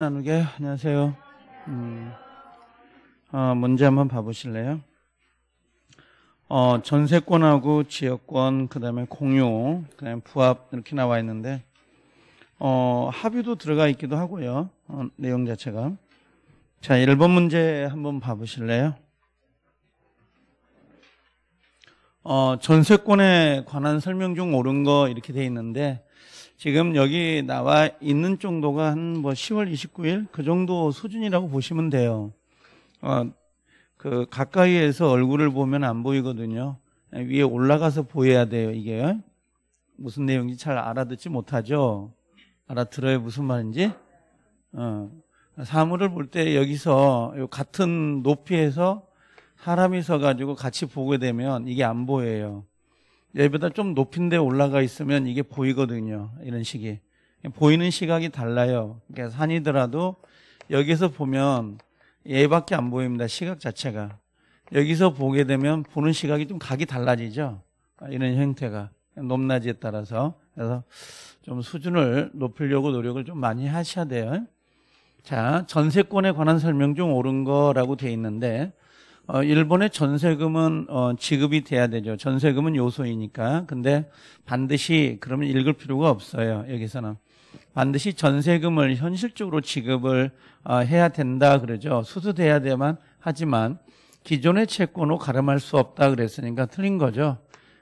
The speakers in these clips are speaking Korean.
나누게 안녕하세요. 음, 어, 문제 한번 봐보실래요? 어, 전세권하고 지역권, 그 다음에 공유, 그 다음에 부합 이렇게 나와 있는데 어, 합의도 들어가 있기도 하고요. 어, 내용 자체가. 자, 1번 문제 한번 봐보실래요? 어, 전세권에 관한 설명 중 옳은 거 이렇게 돼 있는데 지금 여기 나와 있는 정도가 한 뭐 10월 29일 그 정도 수준이라고 보시면 돼요. 어, 그 가까이에서 얼굴을 보면 안 보이거든요. 위에 올라가서 보여야 돼요. 이게 무슨 내용인지 잘 알아듣지 못하죠. 알아들어요 무슨 말인지? 어, 사물을 볼 때 여기서 같은 높이에서 사람이 서가지고 같이 보게 되면 이게 안 보여요. 얘보다 좀 높은 데 올라가 있으면 이게 보이거든요. 이런 식이. 보이는 시각이 달라요. 그러니까 산이더라도 여기서 보면 얘밖에 안 보입니다. 시각 자체가. 여기서 보게 되면 보는 시각이 좀 각이 달라지죠. 이런 형태가. 높낮이에 따라서. 그래서 좀 수준을 높이려고 노력을 좀 많이 하셔야 돼요. 자, 전세권에 관한 설명 중 옳은 거라고 돼 있는데 어, 일본의 전세금은 어, 지급이 돼야 되죠. 전세금은 요소이니까. 근데 반드시 그러면 읽을 필요가 없어요. 여기서는 반드시 전세금을 현실적으로 지급을 어, 해야 된다 그러죠. 수수돼야 돼만 하지만 기존의 채권으로 가름할 수 없다 그랬으니까 틀린 거죠.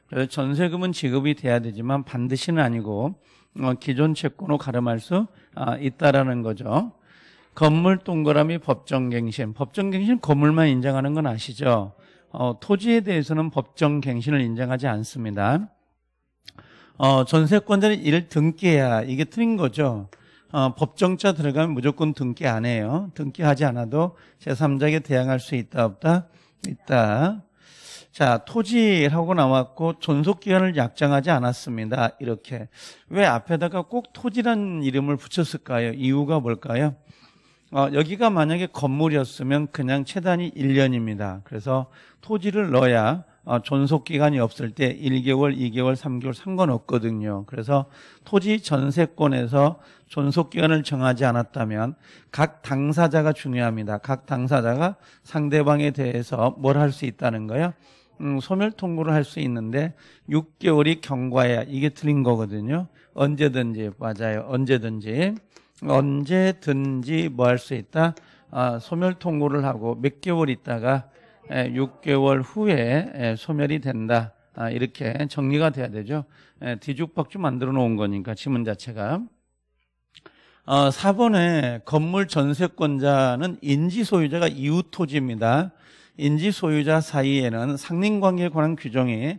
그래서 전세금은 지급이 돼야 되지만 반드시는 아니고 어, 기존 채권으로 가름할 수 아, 있다라는 거죠. 건물 동그라미 법정갱신. 법정갱신 건물만 인정하는 건 아시죠? 어, 토지에 대해서는 법정갱신을 인정하지 않습니다. 어, 전세권자는 이를 등기해야 이게 틀린 거죠. 어, 법정자 들어가면 무조건 등기 안 해요. 등기하지 않아도 제3자에게 대항할 수 있다 없다? 있다. 자, 토지라고 나왔고 존속기간을 약정하지 않았습니다. 이렇게. 왜 앞에다가 꼭 토지라는 이름을 붙였을까요? 이유가 뭘까요? 어, 여기가 만약에 건물이었으면 그냥 최단이 1년입니다. 그래서 토지를 넣어야 어, 존속 기간이 없을 때 1개월, 2개월, 3개월 상관없거든요. 그래서 토지 전세권에서 존속 기간을 정하지 않았다면 각 당사자가 중요합니다. 각 당사자가 상대방에 대해서 뭘 할 수 있다는 거예요. 음, 소멸 통보를 할 수 있는데 6개월이 경과해야 이게 틀린 거거든요. 언제든지 맞아요. 언제든지 언제든지 뭐 할 수 있다? 아, 소멸 통보를 하고 몇 개월 있다가 6개월 후에 소멸이 된다. 아, 이렇게 정리가 돼야 되죠. 뒤죽박죽 만들어 놓은 거니까 지문 자체가. 어, 4번에 건물 전세권자는 인지 소유자가 이웃 토지입니다. 인지 소유자 사이에는 상린관계에 관한 규정이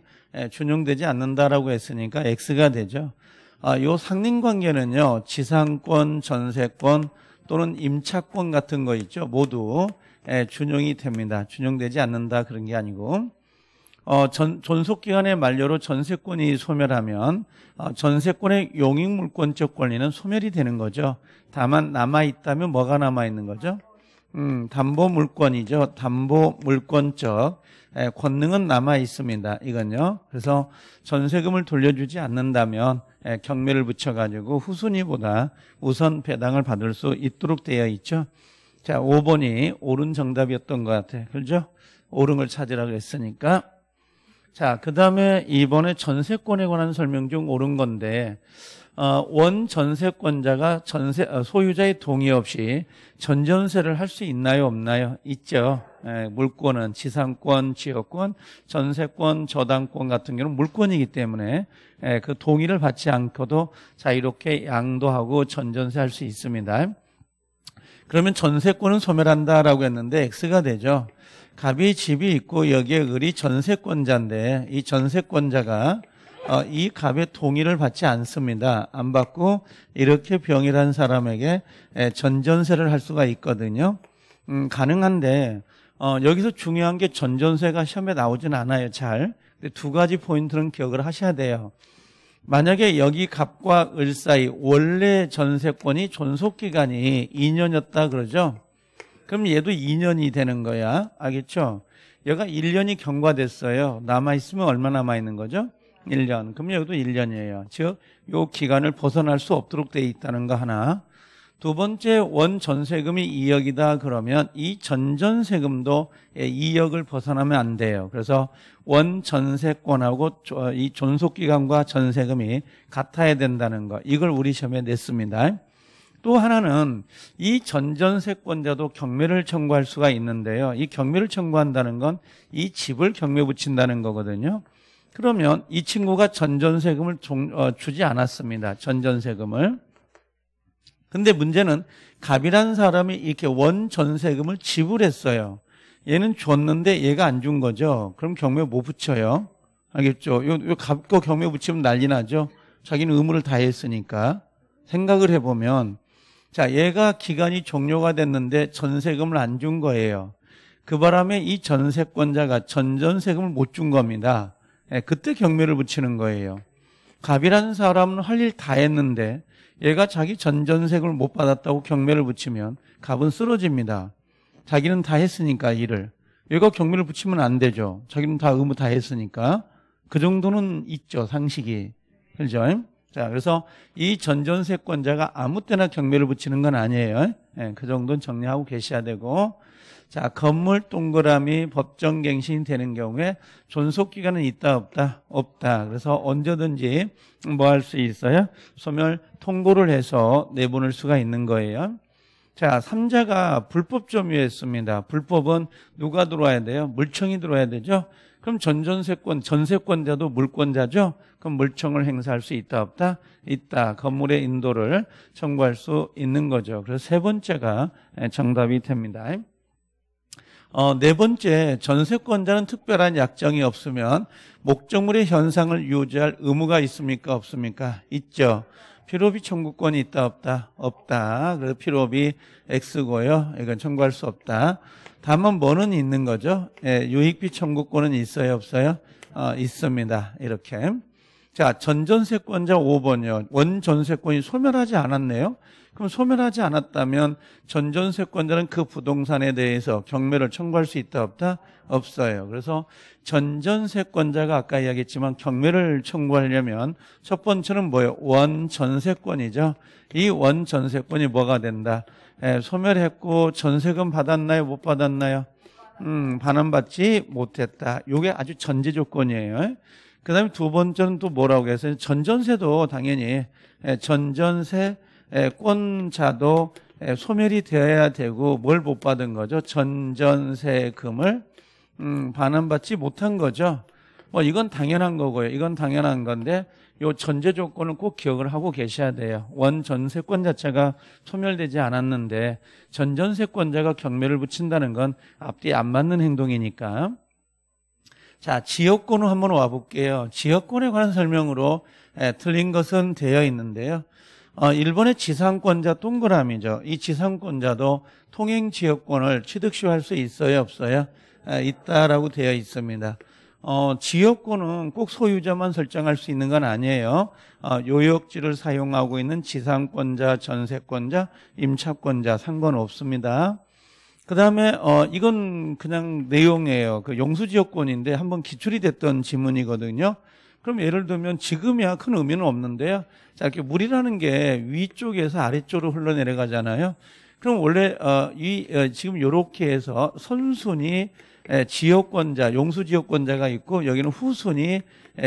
준용되지 않는다라고 했으니까 X가 되죠. 아, 요 상린 관계는요, 지상권, 전세권 또는 임차권 같은 거 있죠. 모두 예, 준용이 됩니다. 준용되지 않는다 그런 게 아니고 어, 전, 존속기간의 만료로 전세권이 소멸하면 어, 전세권의 용익물권적 권리는 소멸이 되는 거죠. 다만 남아있다면 뭐가 남아있는 거죠? 음, 담보물권이죠. 담보물권적 예, 권능은 남아있습니다. 이건요. 그래서 전세금을 돌려주지 않는다면 예, 경매를 붙여가지고 후순위보다 우선 배당을 받을 수 있도록 되어 있죠. 자, 5번이 옳은 정답이었던 것 같아요. 그렇죠? 옳은 걸 찾으라고 했으니까. 자, 그 다음에 이번에 전세권에 관한 설명 중 옳은 건데, 어, 원 전세권자가 전세, 어, 소유자의 동의 없이 전전세를 할 수 있나요? 없나요? 있죠. 예, 물권은 지상권, 지역권, 전세권, 저당권 같은 경우는 물권이기 때문에 예, 그 동의를 받지 않고도 자유롭게 양도하고 전전세 할 수 있습니다. 그러면 전세권은 소멸한다라고 했는데 X가 되죠. 갑이 집이 있고 여기에 을이 전세권자인데 이 전세권자가 어, 이 갑의 동의를 받지 않습니다. 안 받고 이렇게 병이란 사람에게 전전세를 할 수가 있거든요. 음, 가능한데 어, 여기서 중요한 게 전전세가 시험에 나오진 않아요. 잘. 두 가지 포인트는 기억을 하셔야 돼요. 만약에 여기 갑과 을 사이 원래 전세권이 존속기간이 2년이었다 그러죠? 그럼 얘도 2년이 되는 거야. 알겠죠? 얘가 1년이 경과됐어요. 남아있으면 얼마 남아있는 거죠? 1년. 그럼 여기도 1년이에요. 즉, 요 기간을 벗어날 수 없도록 돼 있다는 거 하나. 두 번째 원 전세금이 2억이다 그러면 이 전전세금도 2억을 벗어나면 안 돼요. 그래서 원 전세권하고 이 존속기간과 전세금이 같아야 된다는 거. 이걸 우리 시험에 냈습니다. 또 하나는 이 전전세권자도 경매를 청구할 수가 있는데요. 이 경매를 청구한다는 건 이 집을 경매 붙인다는 거거든요. 그러면 이 친구가 전전세금을 어, 주지 않았습니다. 전전세금을. 근데 문제는 갑이라는 사람이 이렇게 원 전세금을 지불했어요. 얘는 줬는데 얘가 안 준 거죠. 그럼 경매 못 붙여요. 알겠죠? 요, 요 갑고 경매 붙이면 난리 나죠. 자기는 의무를 다 했으니까. 생각을 해보면, 자, 얘가 기간이 종료가 됐는데 전세금을 안 준 거예요. 그 바람에 이 전세권자가 전전세금을 못 준 겁니다. 예, 그때 경매를 붙이는 거예요. 갑이라는 사람은 할 일 다 했는데 얘가 자기 전전세금을 못 받았다고 경매를 붙이면 갑은 쓰러집니다. 자기는 다 했으니까 일을. 얘가 경매를 붙이면 안 되죠. 자기는 다 의무 다 했으니까. 그 정도는 있죠, 상식이. 그죠? 자, 그래서 이 전전세권자가 아무 때나 경매를 붙이는 건 아니에요. 네, 그 정도는 정리하고 계셔야 되고. 자, 건물 동그라미 법정 갱신이 되는 경우에 존속 기간은 있다, 없다? 없다. 그래서 언제든지 뭐 할 수 있어요? 소멸 통보를 해서 내보낼 수가 있는 거예요. 자, 삼자가 불법 점유했습니다. 불법은 누가 들어와야 돼요? 물청이 들어와야 되죠? 그럼 전전세권, 전세권자도 물권자죠? 그럼 물청을 행사할 수 있다, 없다? 있다. 건물의 인도를 청구할 수 있는 거죠. 그래서 세 번째가 정답이 됩니다. 어, 네 번째, 전세권자는 특별한 약정이 없으면 목적물의 현상을 유지할 의무가 있습니까? 없습니까? 있죠. 필요비 청구권이 있다 없다? 없다. 그래서 필요비 X고요. 이건 청구할 수 없다. 다만 뭐는 있는 거죠? 예, 유익비 청구권은 있어요 없어요? 어, 있습니다. 이렇게. 자, 전전세권자 5번이요. 원전세권이 소멸하지 않았네요. 그럼 소멸하지 않았다면 전전세권자는 그 부동산에 대해서 경매를 청구할 수 있다 없다? 없어요. 그래서 전전세권자가 아까 이야기했지만 경매를 청구하려면 첫 번째는 뭐예요? 원전세권이죠. 이 원전세권이 뭐가 된다? 예, 소멸했고 전세금 받았나요? 못 받았나요? 음, 반환받지 못했다. 이게 아주 전제 조건이에요. 그 다음에 두 번째는 또 뭐라고 해서 전전세도 당연히 예, 전전세 권자도 소멸이 되어야 되고 뭘 못 받은 거죠? 전전세금을 음, 반환받지 못한 거죠. 뭐 이건 당연한 거고요. 이건 당연한 건데 요 전제 조건을 꼭 기억을 하고 계셔야 돼요. 원 전세권 자체가 소멸되지 않았는데 전전세권자가 경매를 붙인다는 건 앞뒤 안 맞는 행동이니까. 자, 지역권으로 한번 와볼게요. 지역권에 관한 설명으로 에, 틀린 것은 되어 있는데요. 어, 일본의 지상권자 동그라미죠. 이 지상권자도 통행 지역권을 취득시할 수 있어요, 없어요? 에, 있다라고 되어 있습니다. 어, 지역권은 꼭 소유자만 설정할 수 있는 건 아니에요. 어, 요역지를 사용하고 있는 지상권자, 전세권자, 임차권자 상관없습니다. 그 다음에 어, 이건 그냥 내용이에요. 그 용수지역권인데 한번 기출이 됐던 지문이거든요. 그럼 예를 들면 지금이야 큰 의미는 없는데요. 자, 이렇게 물이라는 게 위쪽에서 아래쪽으로 흘러내려가잖아요. 그럼 원래 어, 이 어, 지금 요렇게 해서 선순위 지역권자, 용수 지역권자가 있고 여기는 후순위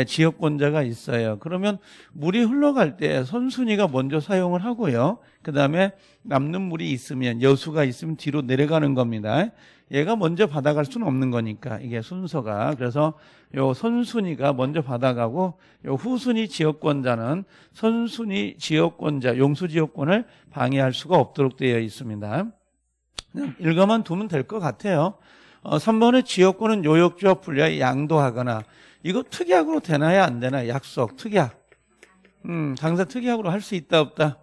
지역권자가 있어요. 그러면 물이 흘러갈 때 선순위가 먼저 사용을 하고요. 그 다음에 남는 물이 있으면 여수가 있으면 뒤로 내려가는 겁니다. 얘가 먼저 받아갈 수는 없는 거니까 이게 순서가 그래서 요 선순위가 먼저 받아가고 요 후순위 지역권자는 선순위 지역권자 용수 지역권을 방해할 수가 없도록 되어 있습니다. 읽어만 두면 될 것 같아요. 어, 3번의 지역권은 요역지와 분리하여 양도하거나 이거 특약으로 되나요 안 되나요? 약속 특약. 음, 강사 특약으로 할 수 있다 없다.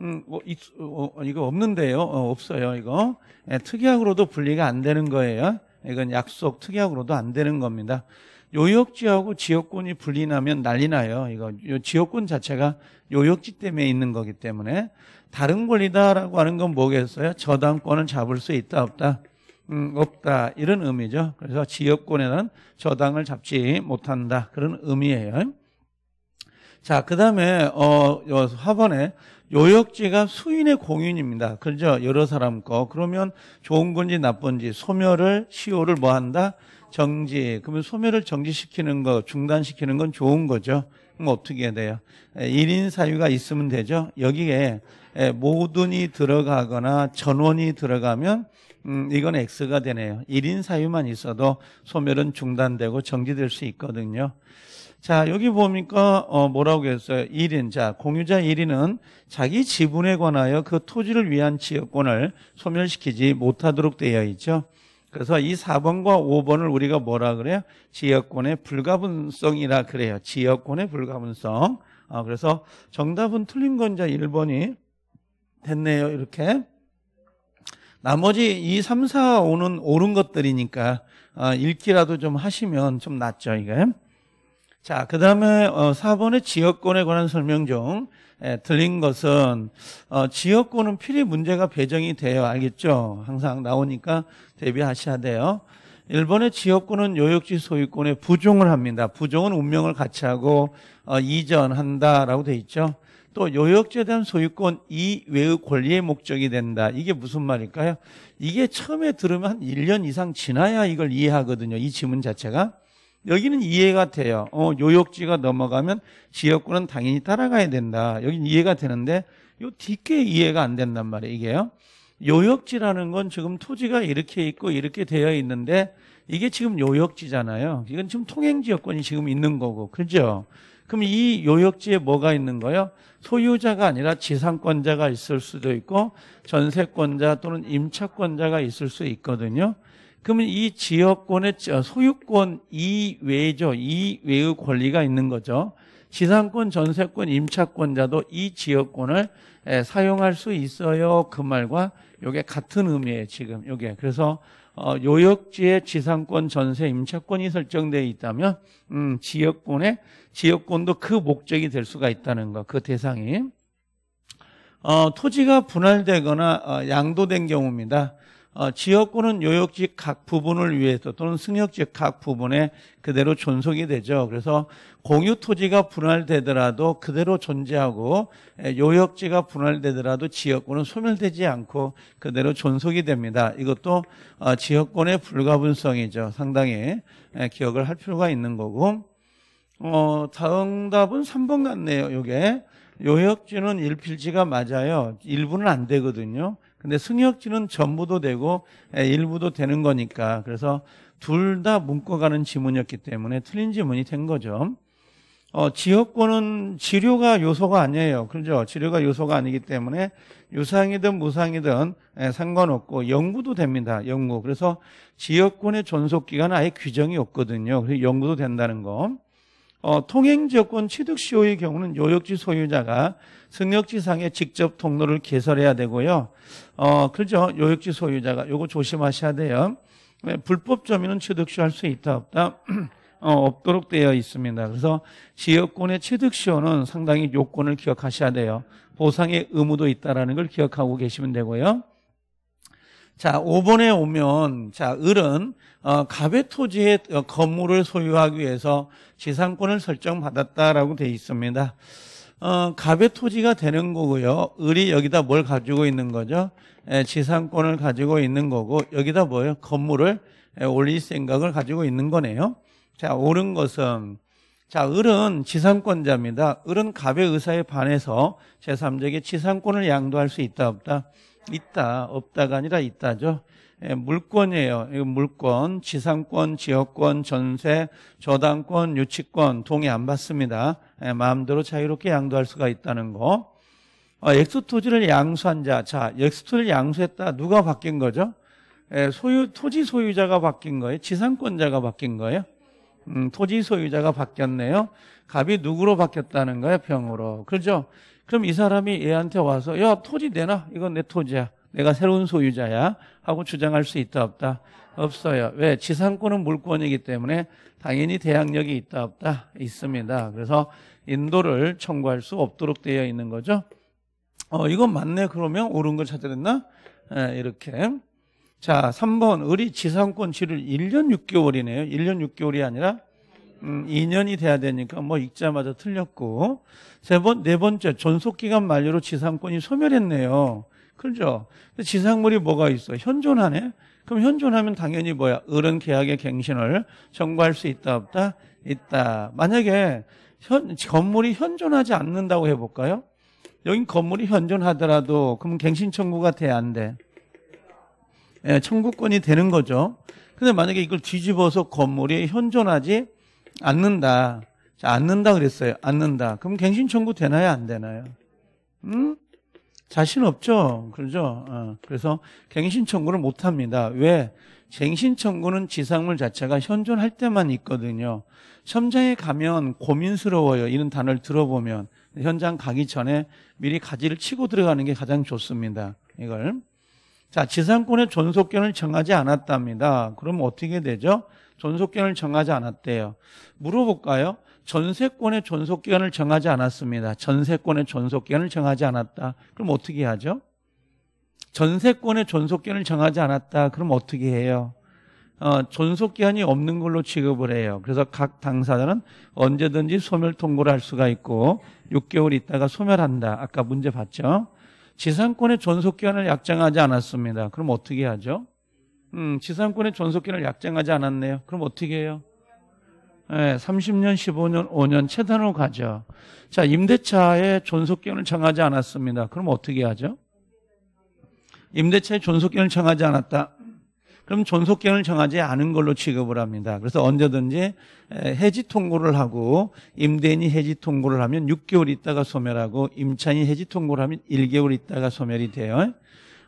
음, 뭐, 이, 어, 이거 없는데요. 어, 없어요, 이거. 예, 특약으로도 분리가 안 되는 거예요. 이건 약속 특약으로도 안 되는 겁니다. 요역지하고 지역권이 분리나면 난리 나요. 이거 요 지역권 자체가 요역지 때문에 있는 거기 때문에 다른 권리다라고 하는 건 뭐겠어요? 저당권을 잡을 수 있다 없다. 음, 없다 이런 의미죠. 그래서 지역권에는 저당을 잡지 못한다 그런 의미예요. 자, 그 다음에, 어, 화번에 요역지가 수인의 공윤입니다. 그죠? 여러 사람 거. 그러면 좋은 건지 나쁜지 소멸을, 시효를 뭐 한다? 정지. 그러면 소멸을 정지시키는 거, 중단시키는 건 좋은 거죠. 그럼 어떻게 해야 돼요? 1인 사유가 있으면 되죠. 여기에 모든이 들어가거나 전원이 들어가면 음, 이건 X가 되네요. 1인 사유만 있어도 소멸은 중단되고 정지될 수 있거든요. 자, 여기 보니까, 어, 뭐라고 했어요? 1인. 자, 공유자 1인은 자기 지분에 관하여 그 토지를 위한 지역권을 소멸시키지 못하도록 되어 있죠. 그래서 이 4번과 5번을 우리가 뭐라 그래요? 지역권의 불가분성이라 그래요. 지역권의 불가분성. 어, 그래서 정답은 틀린 건자 1번이 됐네요. 이렇게. 나머지 2, 3, 4, 5는 옳은 것들이니까 어, 읽기라도 좀 하시면 좀 낫죠, 이게. 자, 그 다음에 어, 4번의 지역권에 관한 설명 중 예, 들린 것은 어, 지역권은 필히 문제가 배정이 돼요. 알겠죠? 항상 나오니까 대비하셔야 돼요. 1번의 지역권은 요역지 소유권에 부종을 합니다. 부종은 운명을 같이 하고 어, 이전한다라고 돼 있죠. 또 요역지에 대한 소유권 이외의 권리의 목적이 된다. 이게 무슨 말일까요? 이게 처음에 들으면 한 1년 이상 지나야 이걸 이해하거든요. 이 지문 자체가. 여기는 이해가 돼요. 어, 요역지가 넘어가면 지역권은 당연히 따라가야 된다. 여기는 이해가 되는데 요 뒷게 이해가 안 된단 말이에요. 이게요. 요역지라는 건 지금 토지가 이렇게 있고 이렇게 되어 있는데 이게 지금 요역지잖아요. 이건 지금 통행지역권이 지금 있는 거고. 그죠? 그럼 이 요역지에 뭐가 있는 거예요? 소유자가 아니라 지상권자가 있을 수도 있고 전세권자 또는 임차권자가 있을 수 있거든요. 그러면 이 지역권의 소유권 이외죠. 이외의 권리가 있는 거죠. 지상권, 전세권, 임차권자도 이 지역권을 사용할 수 있어요. 그 말과 이게 같은 의미예요. 지금 이게 그래서 어, 요역지에 지상권, 전세, 임차권이 설정되어 있다면 음, 지역권에 지역권도 그 목적이 될 수가 있다는 거. 그 대상이 어, 토지가 분할되거나 어, 양도된 경우입니다. 어, 지역권은 요역지 각 부분을 위해서 또는 승역지 각 부분에 그대로 존속이 되죠. 그래서 공유 토지가 분할되더라도 그대로 존재하고 요역지가 분할되더라도 지역권은 소멸되지 않고 그대로 존속이 됩니다. 이것도 어, 지역권의 불가분성이죠. 상당히 기억을 할 필요가 있는 거고 어, 다음 답은 3번 같네요. 요게 요역지는 일필지가 맞아요. 일부는 안 되거든요. 근데 승역지는 전부도 되고 일부도 되는 거니까 그래서 둘 다 묶어가는 지문이었기 때문에 틀린 지문이 된 거죠. 어, 지역권은 지료가 요소가 아니에요. 그렇죠? 지료가 요소가 아니기 때문에 유상이든 무상이든 상관없고 영구도 됩니다. 영구. 그래서 지역권의 존속 기간은 아예 규정이 없거든요. 그래서 영구도 된다는 거. 어, 통행지역권 취득시효의 경우는 요역지 소유자가 승역지상에 직접 통로를 개설해야 되고요. 어, 그렇죠. 요역지 소유자가 요거 조심하셔야 돼요. 네, 불법 점유는 취득시효 할수 있다 없다? 어, 없도록 되어 있습니다. 그래서 지역권의 취득시효는 상당히 요건을 기억하셔야 돼요. 보상의 의무도 있다라는 걸 기억하고 계시면 되고요. 자, 5번에 오면, 자, 을은, 어, 갑의 토지의 어, 건물을 소유하기 위해서 지상권을 설정받았다라고 되어 있습니다. 어, 갑의 토지가 되는 거고요. 을이 여기다 뭘 가지고 있는 거죠? 에, 지상권을 가지고 있는 거고, 여기다 뭐예요? 건물을 에, 올릴 생각을 가지고 있는 거네요. 자, 옳은 것은, 자, 을은 지상권자입니다. 을은 갑의 의사에 반해서 제3자에게 지상권을 양도할 수 있다, 없다? 있다, 없다가 아니라 있다죠. 예, 물권이에요. 이거 물권, 지상권, 지역권, 전세, 저당권, 유치권 동의 안 받습니다. 예, 마음대로 자유롭게 양도할 수가 있다는 거. 어, X 토지를 양수한 자, 자, X 토지를 양수했다. 누가 바뀐 거죠? 예, 소유 토지 소유자가 바뀐 거예요. 지상권자가 바뀐 거예요. 음, 토지 소유자가 바뀌었네요. 갑이 누구로 바뀌었다는 거예요? 병으로. 그렇죠? 그럼 이 사람이 얘한테 와서 야 토지 내놔. 이건 내 토지야. 내가 새로운 소유자야. 하고 주장할 수 있다 없다? 없어요. 왜? 지상권은 물권이기 때문에 당연히 대항력이 있다 없다? 있습니다. 그래서 인도를 청구할 수 없도록 되어 있는 거죠. 어 이건 맞네. 그러면 옳은 걸 찾아냈나? 네, 이렇게. 자 3번 을이 지상권 지를 1년 6개월이네요. 1년 6개월이 아니라 음, 2년이 돼야 되니까 뭐 읽자마자 틀렸고 세 번, 네 번째 존속기간 만료로 지상권이 소멸했네요. 그렇죠? 지상물이 뭐가 있어? 현존하네? 그럼 현존하면 당연히 뭐야? 어른 계약의 갱신을 청구할 수 있다 없다? 있다. 만약에 현, 건물이 현존하지 않는다고 해볼까요? 여긴 건물이 현존하더라도 그럼 갱신 청구가 돼야 안 돼? 예, 청구권이 되는 거죠. 근데 만약에 이걸 뒤집어서 건물이 현존하지 않는다. 자, 않는다 그랬어요. 않는다. 그럼 갱신 청구 되나요? 안 되나요? 음? 자신 없죠. 그러죠. 어, 그래서 갱신 청구를 못 합니다. 왜? 갱신 청구는 지상물 자체가 현존할 때만 있거든요. 현장에 가면 고민스러워요. 이런 단어를 들어보면 현장 가기 전에 미리 가지를 치고 들어가는 게 가장 좋습니다. 이걸 자 지상권의 존속권을 정하지 않았답니다. 그럼 어떻게 되죠? 존속권을 정하지 않았대요. 물어볼까요? 전세권의 존속기간을 정하지 않았습니다. 전세권의 존속기간을 정하지 않았다. 그럼 어떻게 하죠? 전세권의 존속기간을 정하지 않았다. 그럼 어떻게 해요? 어, 존속기한이 없는 걸로 취급을 해요. 그래서 각 당사자는 언제든지 소멸 통보를 할 수가 있고 6개월 있다가 소멸한다. 아까 문제 봤죠? 지상권의 존속기한을 약정하지 않았습니다. 그럼 어떻게 하죠? 음, 지상권의 존속기한을 약정하지 않았네요. 그럼 어떻게 해요? 네, 30년, 15년, 5년 최단으로 가죠. 자, 임대차의 존속기한을 정하지 않았습니다. 그럼 어떻게 하죠? 임대차의 존속기한을 정하지 않았다. 그럼 존속기한을 정하지 않은 걸로 취급을 합니다. 그래서 언제든지 해지 통고를 하고 임대인이 해지 통고를 하면 6개월 있다가 소멸하고 임차인이 해지 통고를 하면 1개월 있다가 소멸이 돼요.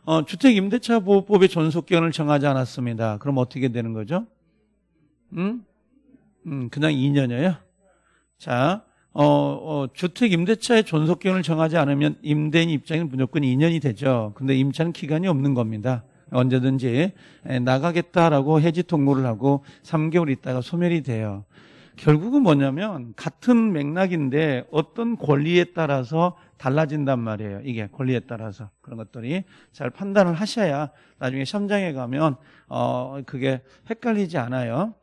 어, 주택 임대차 보호법의 존속기한을 정하지 않았습니다. 그럼 어떻게 되는 거죠? 음? 음, 그냥 2년이에요. 자, 어, 어, 주택 임대차의 존속 기간을 정하지 않으면 임대인 입장에는 무조건 2년이 되죠. 근데 임차는 기간이 없는 겁니다. 언제든지 나가겠다라고 해지 통보를 하고 3개월 있다가 소멸이 돼요. 결국은 뭐냐면 같은 맥락인데 어떤 권리에 따라서 달라진단 말이에요. 이게 권리에 따라서 그런 것들이 잘 판단을 하셔야 나중에 시험장에 가면 어 그게 헷갈리지 않아요.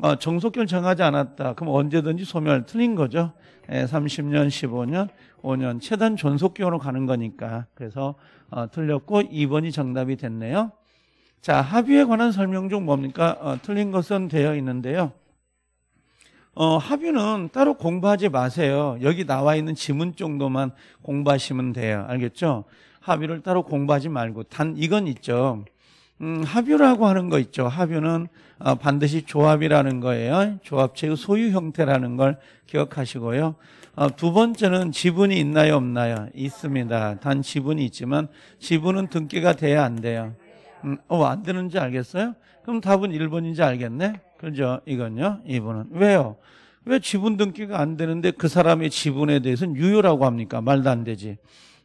어, 정속결 정하지 않았다. 그럼 언제든지 소멸 틀린 거죠. 예, 30년, 15년, 5년 최단 존속기으로 가는 거니까. 그래서 어, 틀렸고 2번이 정답이 됐네요. 자, 합의에 관한 설명 중 뭡니까? 어, 틀린 것은 되어 있는데요. 어, 합의는 따로 공부하지 마세요. 여기 나와 있는 지문 정도만 공부하시면 돼요. 알겠죠? 합의를 따로 공부하지 말고 단 이건 있죠. 음, 합유라고 하는 거 있죠. 합유는 어, 반드시 조합이라는 거예요. 조합체의 소유 형태라는 걸 기억하시고요. 어, 두 번째는 지분이 있나요, 없나요? 있습니다. 단 지분이 있지만 지분은 등기가 돼야 안 돼요. 음, 어, 안 되는지 알겠어요? 그럼 답은 1번인지 알겠네? 그죠? 이건요? 2번은. 왜요? 왜 지분 등기가 안 되는데 그 사람의 지분에 대해서는 유효라고 합니까? 말도 안 되지.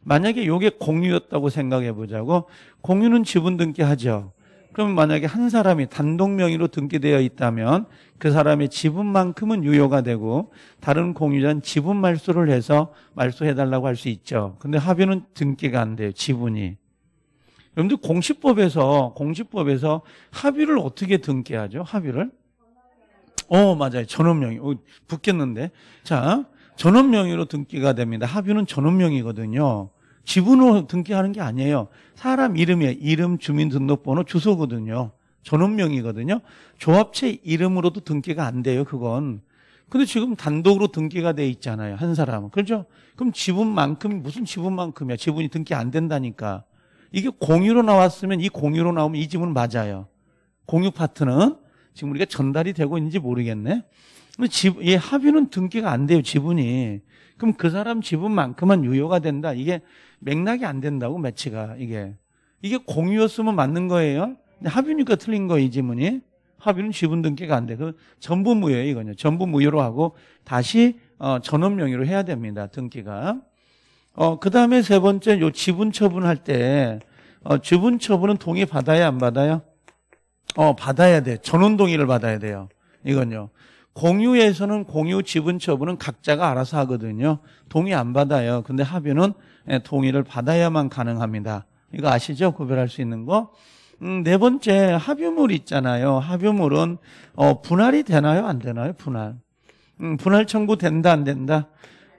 만약에 이게 공유였다고 생각해 보자고 공유는 지분 등기하죠. 그럼 만약에 한 사람이 단독 명의로 등기되어 있다면 그 사람의 지분만큼은 유효가 되고 다른 공유자는 지분 말소를 해서 말소해 달라고 할 수 있죠. 근데 합의는 등기가 안 돼요. 지분이. 여러분들 공시법에서 공시법에서 합의를 어떻게 등기하죠? 합의를? 어, 맞아요. 전원 명의. 어, 붙겠는데. 자, 전원 명의로 등기가 됩니다. 합의는 전원 명의거든요. 지분으로 등기하는 게 아니에요. 사람 이름이에요. 이름, 주민등록번호, 주소거든요. 전원명이거든요. 조합체 이름으로도 등기가 안 돼요. 그건. 근데 지금 단독으로 등기가 돼 있잖아요. 한 사람은. 그렇죠? 그럼 지분만큼 무슨 지분만큼이야. 지분이 등기 안 된다니까. 이게 공유로 나왔으면 이 공유로 나오면 이 지분 맞아요. 공유 파트는 지금 우리가 전달이 되고 있는지 모르겠네. 집, 이 합의는 등기가 안 돼요. 지분이. 그럼 그 사람 지분만큼만 유효가 된다. 이게 맥락이 안 된다고 매치가 이게 이게 공유였으면 맞는 거예요. 합의니까 틀린 거예요, 이 지문이. 합의는 지분 등기가 안 돼. 그 전부 무효예요, 이거는. 전부 무효로 하고 다시 어, 전원 명의로 해야 됩니다, 등기가. 어, 그 다음에 세 번째, 요 지분 처분할 때, 어, 지분 처분은 동의 받아야 안 받아요? 어, 받아야 돼. 전원 동의를 받아야 돼요. 이건요. 공유에서는 공유 지분 처분은 각자가 알아서 하거든요. 동의 안 받아요. 근데 합의는 예, 동의를 받아야만 가능합니다. 이거 아시죠? 구별할 수 있는 거. 음, 네 번째 합유물 있잖아요. 합유물은 어, 분할이 되나요? 안 되나요? 분할. 음, 분할 청구 된다 안 된다?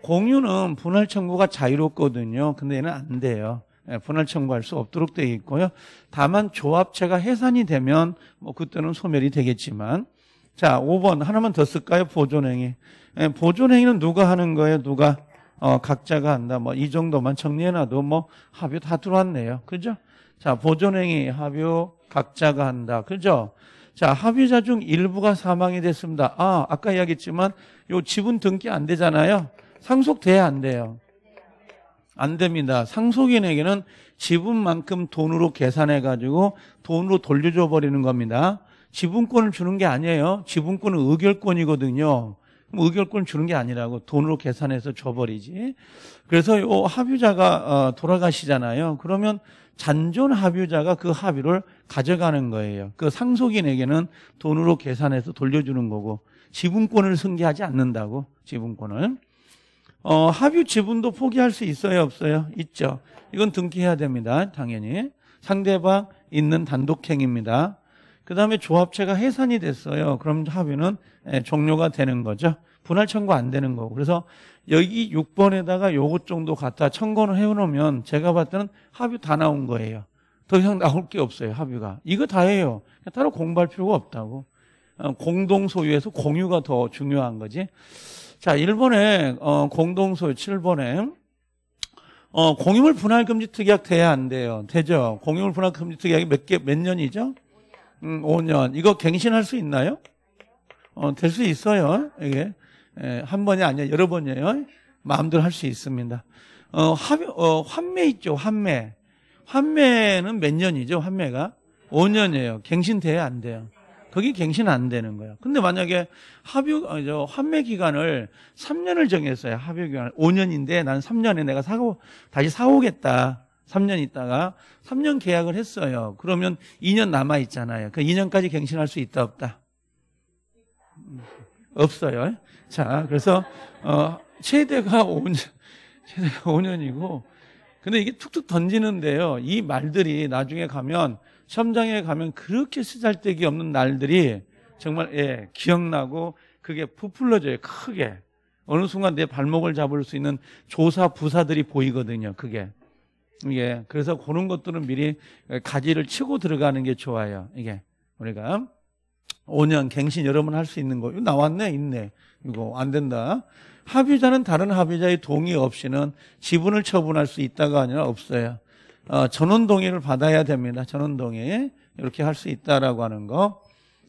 공유는 분할 청구가 자유롭거든요. 근데 얘는 안 돼요. 예, 분할 청구할 수 없도록 되어 있고요. 다만 조합체가 해산이 되면 뭐 그때는 소멸이 되겠지만 자 5번 하나만 더 쓸까요? 보존행위. 예, 보존행위는 누가 하는 거예요? 누가 어, 각자가 한다. 뭐 이 정도만 정리해놔도 뭐 합의 다 들어왔네요. 그죠? 자 보존행위 합의 각자가 한다. 그죠? 자 합의자 중 일부가 사망이 됐습니다. 아 아까 이야기했지만 요 지분 등기 안 되잖아요. 상속돼야 안 돼요. 안 됩니다. 상속인에게는 지분만큼 돈으로 계산해 가지고 돈으로 돌려줘 버리는 겁니다. 지분권을 주는 게 아니에요. 지분권은 의결권이거든요. 의결권 주는 게 아니라고 돈으로 계산해서 줘버리지. 그래서 요 합의자가 어, 돌아가시잖아요. 그러면 잔존 합의자가 그 합의를 가져가는 거예요. 그 상속인에게는 돈으로 계산해서 돌려주는 거고 지분권을 승계하지 않는다고 지분권을. 어, 합의 지분도 포기할 수 있어요, 없어요? 있죠. 이건 등기해야 됩니다. 당연히. 상대방 있는 단독행위입니다. 그 다음에 조합체가 해산이 됐어요. 그럼 합의는 예, 종료가 되는 거죠. 분할 청구 안 되는 거고. 그래서 여기 6번에다가 요것 정도 갖다 청구를 해놓으면 제가 봤을 때는 합의 다 나온 거예요. 더 이상 나올 게 없어요, 합의가. 이거 다예요. 따로 공부할 필요가 없다고. 어, 공동 소유에서 공유가 더 중요한 거지. 자, 1번에 어, 공동소유 7번에 어, 공유물 분할 금지 특약 돼야 안 돼요. 되죠? 공유물 분할 금지 특약이 몇 개, 몇 년이죠? 음, 5년. 이거 갱신할 수 있나요? 어, 될 수 있어요. 이게. 예, 한 번이 아니라 여러 번이에요. 마음대로 할 수 있습니다. 어, 합, 어, 환매 있죠, 환매. 환매는 몇 년이죠, 환매가? 5년이에요. 갱신돼야 안 돼요. 거기 갱신 안 되는 거예요. 근데 만약에 합의, 어, 저, 환매 기간을 3년을 정했어요. 합의 기간 5년인데 난 3년에 내가 사고, 다시 사오겠다. 3년 있다가 3년 계약을 했어요. 그러면 2년 남아 있잖아요. 그 2년까지 갱신할 수 있다 없다? 없어요. 자, 그래서 어, 최대가 5년, 최대가 5년이고 근데 이게 툭툭 던지는데요. 이 말들이 나중에 가면 시험장에 가면 그렇게 쓰잘데기 없는 날들이 정말 예, 기억나고 그게 부풀러져요. 크게. 어느 순간 내 발목을 잡을 수 있는 조사 부사들이 보이거든요. 그게. 이게 그래서 그런 것들은 미리 가지를 치고 들어가는 게 좋아요. 이게 우리가 5년 갱신 여러 번 할 수 있는 거. 이거 나왔네, 있네. 이거 안 된다. 합의자는 다른 합의자의 동의 없이는 지분을 처분할 수 있다가 아니라 없어요. 어, 전원 동의를 받아야 됩니다. 전원 동의. 이렇게 할 수 있다라고 하는 거.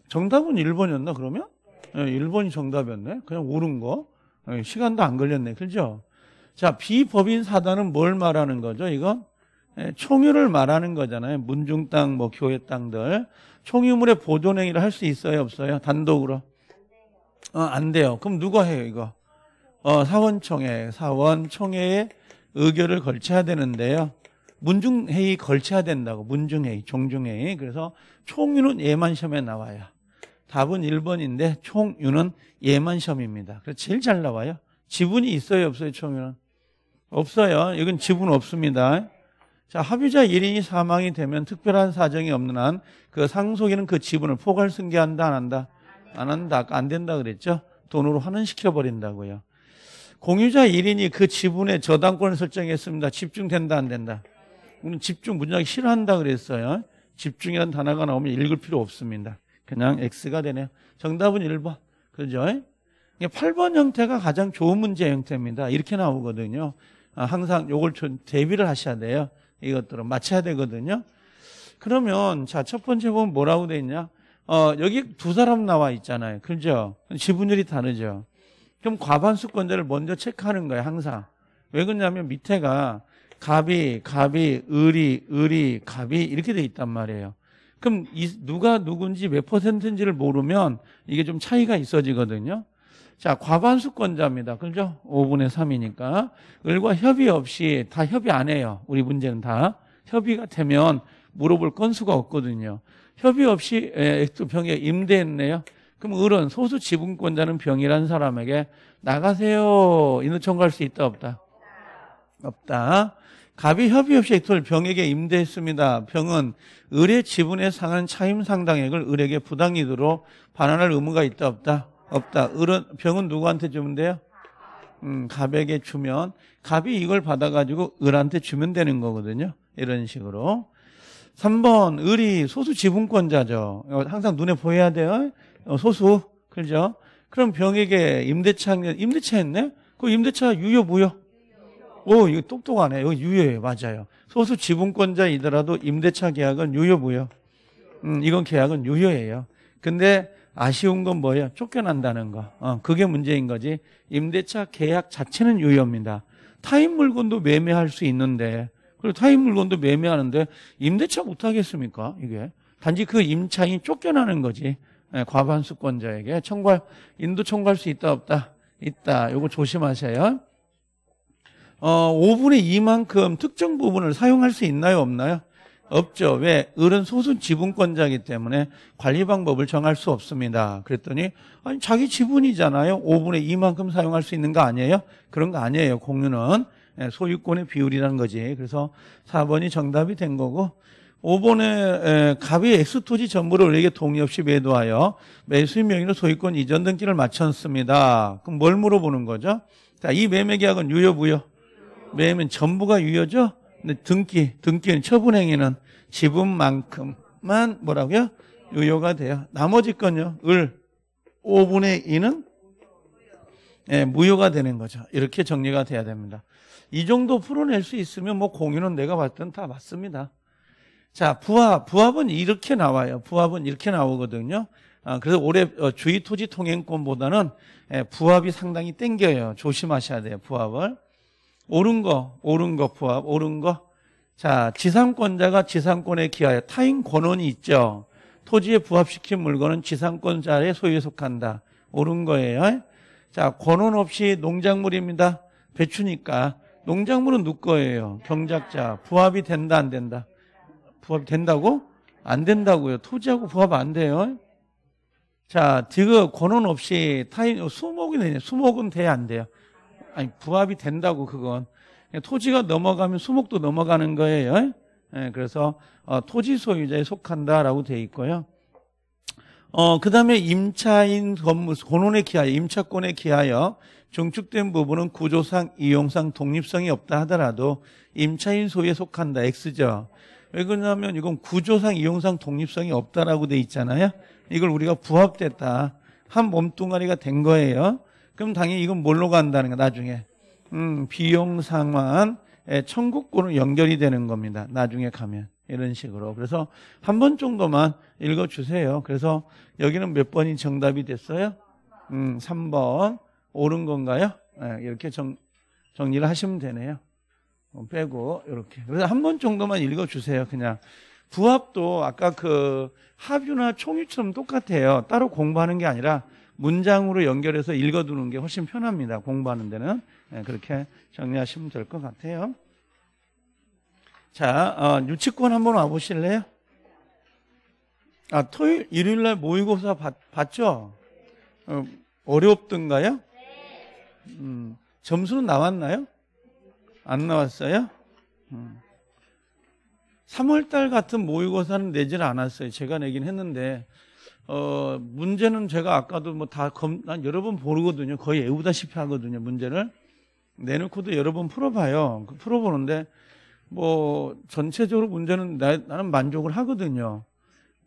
정답은 1번이었나, 그러면? 네, 예, 1번이 정답이었네. 그냥 옳은 거. 네, 시간도 안 걸렸네. 그죠? 자, 비법인 사단은 뭘 말하는 거죠, 이건? 네, 총유를 말하는 거잖아요. 문중 땅, 뭐, 교회 땅들. 총유물의 보존 행위를 할 수 있어요, 없어요? 단독으로? 어, 안 돼요. 그럼 누가 해요, 이거? 어, 사원총회, 사원총회에 의결을 걸쳐야 되는데요. 문중회의 걸쳐야 된다고. 문중회의, 종중회의. 그래서 총유는 예만 시험에 나와요. 답은 1번인데 총유는 예만 시험입니다. 그래서 제일 잘 나와요. 지분이 있어요, 없어요, 총유는? 없어요. 이건 지분 없습니다. 자, 합의자 1인이 사망이 되면 특별한 사정이 없는 한 그 상속인은 그 지분을 포괄 승계한다, 안 한다? 안 한다. 안 된다 그랬죠? 돈으로 환원시켜 버린다고요. 공유자 1인이 그 지분의 저당권을 설정했습니다. 집중된다, 안 된다? 우리는 집중 문장이 싫어한다 그랬어요. 집중이라는 단어가 나오면 읽을 필요 없습니다. 그냥 X가 되네요. 정답은 1번. 그죠? 8번 형태가 가장 좋은 문제 형태입니다. 이렇게 나오거든요. 아, 항상 요걸 대비를 하셔야 돼요. 이것들은 맞춰야 되거든요. 그러면 자, 첫 번째 보면 뭐라고 돼 있냐? 어, 여기 두 사람 나와 있잖아요. 그죠? 지분율이 다르죠. 그럼 과반수권자를 먼저 체크하는 거예요, 항상. 왜 그러냐면 밑에가 갑이, 갑이, 을이, 을이, 갑이 이렇게 돼 있단 말이에요. 그럼 이, 누가 누군지 몇 퍼센트인지를 모르면 이게 좀 차이가 있어지거든요. 자, 과반수권자입니다. 그죠? 5분의 3이니까. 을과 협의 없이 다 협의 안 해요. 우리 문제는 다. 협의가 되면 물어볼 건수가 없거든요. 협의 없이 병에 임대했네요. 그럼 을은 소수 지분권자는 병이라는 사람에게 나가세요. 인허 청구할 수 있다 없다? 없다. 갑이 협의 없이 액토를 병에게 임대했습니다. 병은 을의 지분에 상한 차임 상당액을 을에게 부당이도록 반환할 의무가 있다 없다? 없다. 을은, 병은 누구한테 주면 돼요? 음, 갑에게 주면, 갑이 이걸 받아가지고 을한테 주면 되는 거거든요. 이런 식으로. 3번, 을이 소수 지분권자죠. 항상 눈에 보여야 돼요. 어, 소수. 그죠? 그럼 병에게 임대차, 임대차 했네? 그 임대차 유효, 무효? 오, 이거 똑똑하네. 이거 유효예요. 맞아요. 소수 지분권자이더라도 임대차 계약은 유효, 무효? 음, 이건 계약은 유효예요. 근데 아쉬운 건 뭐예요? 쫓겨난다는 거. 어, 그게 문제인 거지. 임대차 계약 자체는 유효입니다. 타인 물건도 매매할 수 있는데, 그리고 타인 물건도 매매하는데 임대차 못 하겠습니까? 이게 단지 그 임차인이 쫓겨나는 거지. 예, 과반수권자에게 청구할 인도 청구할 수 있다 없다 있다. 요거 조심하셔요. 어, 5분의 2만큼 특정 부분을 사용할 수 있나요 없나요? 없죠. 왜? 을은 소수 지분권자이기 때문에 관리 방법을 정할 수 없습니다. 그랬더니 아니 자기 지분이잖아요. 5분의 2만큼 사용할 수 있는 거 아니에요? 그런 거 아니에요. 공유는 예, 소유권의 비율이라는 거지. 그래서 4번이 정답이 된 거고 5번에 갑이 엑스토지 전부를 을에게 동의 없이 매도하여 매수인 명의로 소유권 이전 등기를 마쳤습니다. 그럼 뭘 물어보는 거죠? 자, 이 매매 계약은 유효 무효? 매매는 전부가 유효죠? 근데 등기, 등기는 처분행위는 지분만큼만 뭐라고요? 유효가 돼요. 나머지 건요. 을 5분의 2는 예, 무효가 되는 거죠. 이렇게 정리가 돼야 됩니다. 이 정도 풀어낼 수 있으면 뭐 공유는 내가 땐다 맞습니다. 자, 부합. 부합은 이렇게 나와요. 부합은 이렇게 나오거든요. 아, 그래서 올해 어, 주의 토지 통행권보다는 예, 부합이 상당히 땡겨요. 조심하셔야 돼요. 부합을. 옳은 거, 옳은 거, 부합, 옳은 거. 자, 지상권자가 지상권에 기하여 타인 권원이 있죠. 토지에 부합시킨 물건은 지상권자의 소유에 속한다. 옳은 거예요. 자, 권원 없이 농작물입니다. 배추니까. 농작물은 누구 거예요? 경작자. 부합이 된다, 안 된다? 부합이 된다고? 안 된다고요. 토지하고 부합 안 돼요. 자, 지금 권원 없이 타인, 수목이 되냐? 수목은 돼야 안 돼요. 아니, 부합이 된다고, 그건. 토지가 넘어가면 수목도 넘어가는 거예요. 네, 그래서, 어, 토지 소유자에 속한다라고 돼 있고요. 어, 그 다음에 임차인 건물, 권원에 기하여, 임차권에 기하여 중축된 부분은 구조상, 이용상 독립성이 없다 하더라도 임차인 소유에 속한다. X죠. 왜 그러냐면 이건 구조상, 이용상 독립성이 없다라고 돼 있잖아요. 이걸 우리가 부합됐다. 한 몸뚱아리가 된 거예요. 그럼 당연히 이건 뭘로 간다는 거 나중에. 음, 비용 상환, 청구권으로 연결이 되는 겁니다. 나중에 가면. 이런 식으로. 그래서 한 번 정도만 읽어 주세요. 그래서 여기는 몇 번이 정답이 됐어요? 음, 3번. 옳은 건가요? 네, 이렇게 정, 정리를 하시면 되네요. 어, 빼고 이렇게. 그래서 한 번 정도만 읽어 주세요. 그냥 부합도 아까 그 합유나 총유처럼 똑같아요. 따로 공부하는 게 아니라 문장으로 연결해서 읽어두는 게 훨씬 편합니다. 공부하는 데는 네, 그렇게 정리하시면 될 것 같아요. 자, 어, 유치권 한번 와보실래요? 아, 토요일, 일요일 날 모의고사 봤, 봤죠? 어, 어렵던가요? 음, 점수는 나왔나요? 안 나왔어요? 3월달 음. 같은 모의고사는 내지는 않았어요. 제가 내긴 했는데, 어, 문제는 제가 아까도 뭐 다 검, 난 여러 번 보거든요. 거의 애우다시피 하거든요, 문제를. 내놓고도 여러 번 풀어봐요. 그 풀어보는데, 뭐, 전체적으로 문제는 나, 는 만족을 하거든요.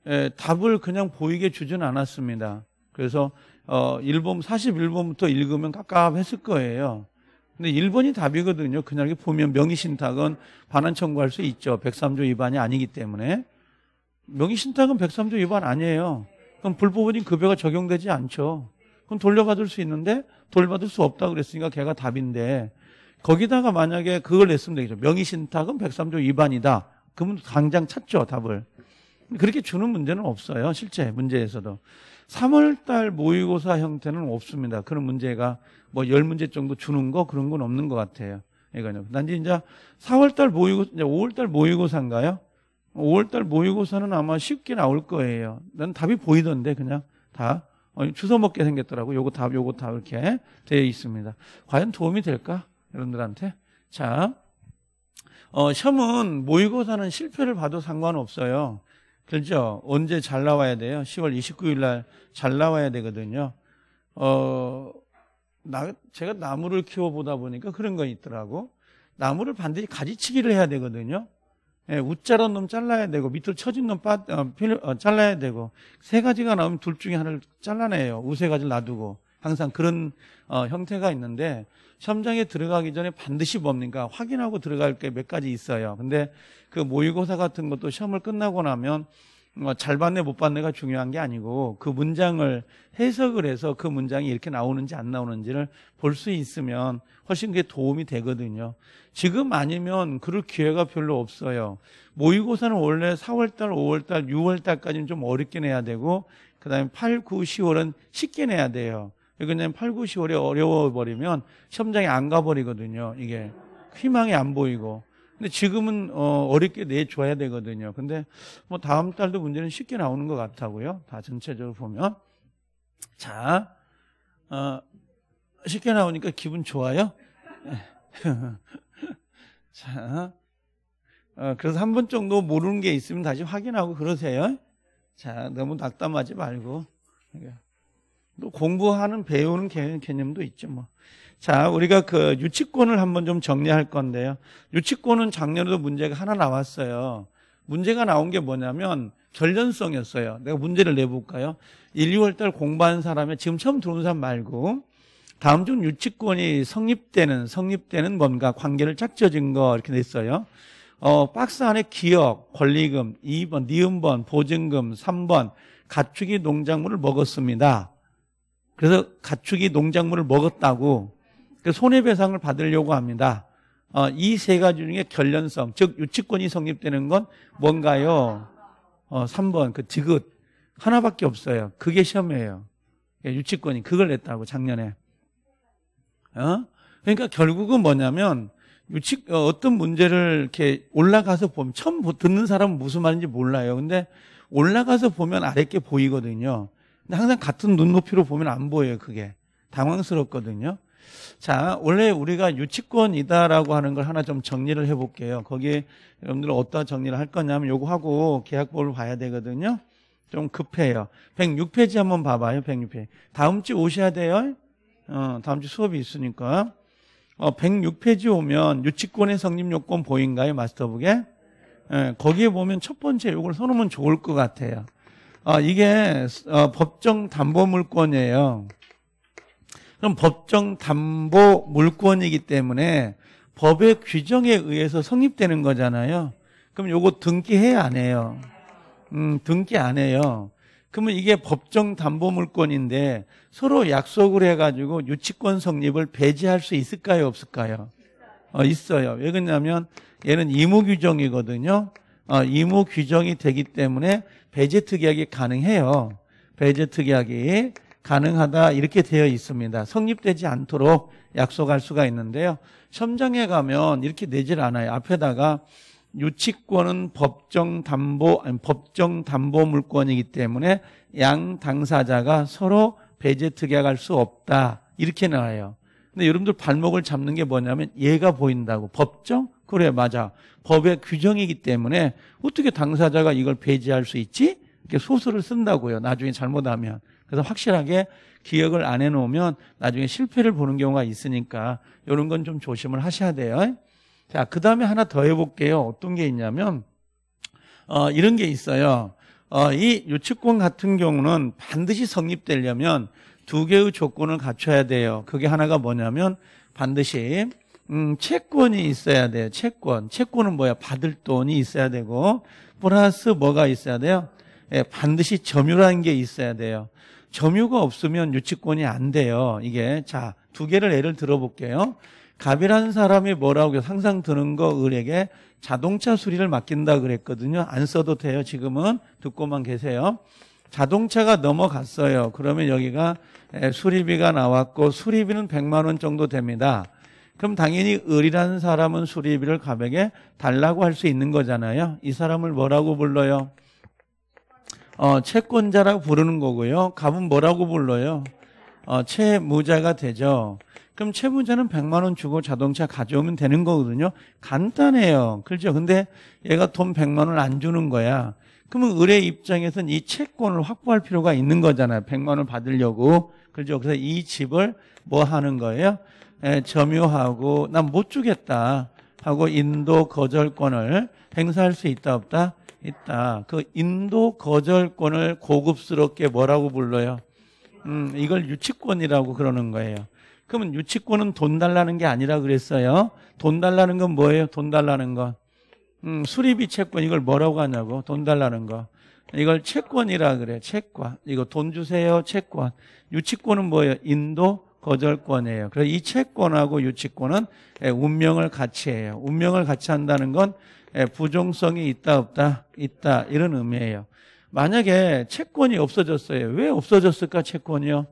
에, 답을 그냥 보이게 주진 않았습니다. 그래서, 어, 1번, 41번부터 읽으면 깝깝했을 거예요. 근데 1번이 답이거든요. 그냥 이렇게 보면 명의신탁은 반환 청구할 수 있죠. 103조 위반이 아니기 때문에. 명의신탁은 103조 위반 아니에요. 그럼 불법인 급여가 적용되지 않죠. 그럼 돌려받을 수 있는데 돌려받을 수 없다 그랬으니까 걔가 답인데 거기다가 만약에 그걸 냈으면 되겠죠. 명의신탁은 103조 위반이다. 그러면 당장 찾죠, 답을. 그렇게 주는 문제는 없어요. 실제 문제에서도. 3월달 모의고사 형태는 없습니다. 그런 문제가 뭐 10문제 정도 주는 거 그런 건 없는 것 같아요. 이거는. 단지 이제 4월달 모의고사, 이제 5월달 모의고사인가요? 5월달 모의고사는 아마 쉽게 나올 거예요. 난 답이 보이던데 그냥 다 어, 주워 먹게 생겼더라고. 요거 답, 요거 답 이렇게 되어 있습니다. 과연 도움이 될까? 여러분들한테. 자, 어, 시험은 모의고사는 실패를 봐도 상관없어요. 그렇죠? 언제 잘 나와야 돼요? 10월 29일 날 잘 나와야 되거든요. 어, 나, 제가 나무를 키워보다 보니까 그런 거 있더라고. 나무를 반드시 가지치기를 해야 되거든요. 예, 우자란 놈 잘라야 되고 밑으로 처진 놈 빠, 어, 필, 어, 잘라야 되고 세 가지가 나오면 둘 중에 하나를 잘라내요. 우세 가지를 놔두고 항상 그런 어, 형태가 있는데 시험장에 들어가기 전에 반드시 뭡니까 확인하고 들어갈 게 몇 가지 있어요. 근데 그 모의고사 같은 것도 시험을 끝나고 나면 뭐 잘 받네 못 받네가 중요한 게 아니고 그 문장을 해석을 해서 그 문장이 이렇게 나오는지 안 나오는지를 볼 수 있으면 훨씬 그게 도움이 되거든요. 지금 아니면 그럴 기회가 별로 없어요. 모의고사는 원래 4월달, 5월달, 6월달까지는 좀 어렵게 내야 되고 그다음에 8, 9, 10월은 쉽게 내야 돼요. 왜냐면 8, 9, 10월이 어려워버리면 시험장에 안 가버리거든요. 이게 희망이 안 보이고. 근데 지금은 어, 어렵게 내줘야 되거든요. 근데 뭐 다음 달도 문제는 쉽게 나오는 것 같다고요. 다 전체적으로 보면. 자, 어, 쉽게 나오니까 기분 좋아요? 자, 어, 그래서 한 번 정도 모르는 게 있으면 다시 확인하고 그러세요. 자, 너무 낙담하지 말고. 또 공부하는 배우는 개념도 있죠, 뭐. 자, 우리가 그 유치권을 한번 좀 정리할 건데요. 유치권은 작년에도 문제가 하나 나왔어요. 문제가 나온 게 뭐냐면 결련성이었어요. 내가 문제를 내볼까요? 1, 2월 달 공부한 사람이 지금 처음 들어온 사람 말고 다음 중 유치권이 성립되는 성립되는 뭔가 관계를 짝져진 거 이렇게 냈어요. 어, 박스 안에 기억, 권리금, 2번, 니은번, 보증금, 3번, 가축이 농작물을 먹었습니다. 그래서 가축이 농작물을 먹었다고 그 손해배상을 받으려고 합니다. 어, 이 세 가지 중에 결련성, 즉 유치권이 성립되는 건 뭔가요? 어, 3번 그 디귿 하나밖에 없어요. 그게 시험이에요. 예, 유치권이 그걸 냈다고 작년에. 어? 그러니까 결국은 뭐냐면 유치 어, 어떤 문제를 이렇게 올라가서 보면 처음 듣는 사람은 무슨 말인지 몰라요. 근데 올라가서 보면 아랫게 보이거든요. 근데 항상 같은 눈높이로 보면 안 보여요. 그게 당황스럽거든요. 자, 원래 우리가 유치권이다라고 하는 걸 하나 좀 정리를 해볼게요. 거기에 여러분들 어디다 정리를 할 거냐면 요거 하고 계약법을 봐야 되거든요. 좀 급해요. 106페이지 한번 봐봐요. 106페이지. 다음 주 오셔야 돼요. 어, 다음 주 수업이 있으니까. 어, 106페이지 오면 유치권의 성립 요건 보인가요? 마스터북에? 예, 거기에 보면 첫 번째 요걸 써놓으면 좋을 것 같아요. 어, 이게 어, 법정 담보 물권이에요. 그럼 법정 담보 물권이기 때문에 법의 규정에 의해서 성립되는 거잖아요. 그럼 요거 등기해야 안 해요? 음, 등기 안 해요. 그러면 이게 법정 담보 물권인데 서로 약속을 해가지고 유치권 성립을 배제할 수 있을까요? 없을까요? 어, 있어요. 왜 그러냐면 얘는 의무 규정이거든요. 어, 의무 규정이 되기 때문에 배제 특약이 가능해요. 배제 특약이 가능하다 이렇게 되어 있습니다. 성립되지 않도록 약속할 수가 있는데요. 첨장에 가면 이렇게 내질 않아요. 앞에다가 유치권은 법정 담보 아니, 법정 담보 물권이기 때문에 양 당사자가 서로 배제 특약할 수 없다 이렇게 나와요. 근데 여러분들 발목을 잡는 게 뭐냐면 얘가 보인다고 법정 그래 맞아 법의 규정이기 때문에 어떻게 당사자가 이걸 배제할 수 있지? 이렇게 소설을 쓴다고요. 나중에 잘못하면 그래서 확실하게 기억을 안 해놓으면 나중에 실패를 보는 경우가 있으니까 이런 건 좀 조심을 하셔야 돼요. 자, 그 다음에 하나 더 해볼게요. 어떤 게 있냐면, 어, 이런 게 있어요. 어, 이 유치권 같은 경우는 반드시 성립되려면 두 개의 조건을 갖춰야 돼요. 그게 하나가 뭐냐면 반드시 음, 채권이 있어야 돼요. 채권. 채권은 뭐야? 받을 돈이 있어야 되고 플러스 뭐가 있어야 돼요? 예, 반드시 점유라는 게 있어야 돼요. 점유가 없으면 유치권이 안 돼요. 이게 자 두 개를 예를 들어볼게요. 갑이라는 사람이 뭐라고 상상 드는 거 을에게 자동차 수리를 맡긴다 그랬거든요. 안 써도 돼요. 지금은 듣고만 계세요. 자동차가 넘어갔어요. 그러면 여기가 수리비가 나왔고 수리비는 100만 원 정도 됩니다. 그럼 당연히 을이라는 사람은 수리비를 갑에게 달라고 할 수 있는 거잖아요. 이 사람을 뭐라고 불러요? 어, 채권자라고 부르는 거고요. 갑은 뭐라고 불러요? 어, 채무자가 되죠. 그럼 채무자는 100만 원 주고 자동차 가져오면 되는 거거든요. 간단해요. 그렇죠? 근데 얘가 돈 100만 원 안 주는 거야. 그러면 을의 입장에서는 이 채권을 확보할 필요가 있는 거잖아요. 100만 원 받으려고. 그죠? 그래서 이 집을 뭐 하는 거예요? 에, 점유하고 난 못 주겠다 하고 인도 거절권을 행사할 수 있다 없다? 있다. 그 인도 거절권을 고급스럽게 뭐라고 불러요? 음, 이걸 유치권이라고 그러는 거예요. 그러면 유치권은 돈 달라는 게 아니라 그랬어요. 돈 달라는 건 뭐예요? 돈 달라는 건. 음, 수리비 채권 이걸 뭐라고 하냐고. 돈 달라는 거. 이걸 채권이라 그래. 채권. 이거 돈 주세요. 채권. 유치권은 뭐예요? 인도 거절권이에요. 그래서 이 채권하고 유치권은 예, 운명을 같이 해요. 운명을 같이 한다는 건 예, 부종성이 있다 없다 있다 이런 의미예요. 만약에 채권이 없어졌어요. 왜 없어졌을까 채권이요?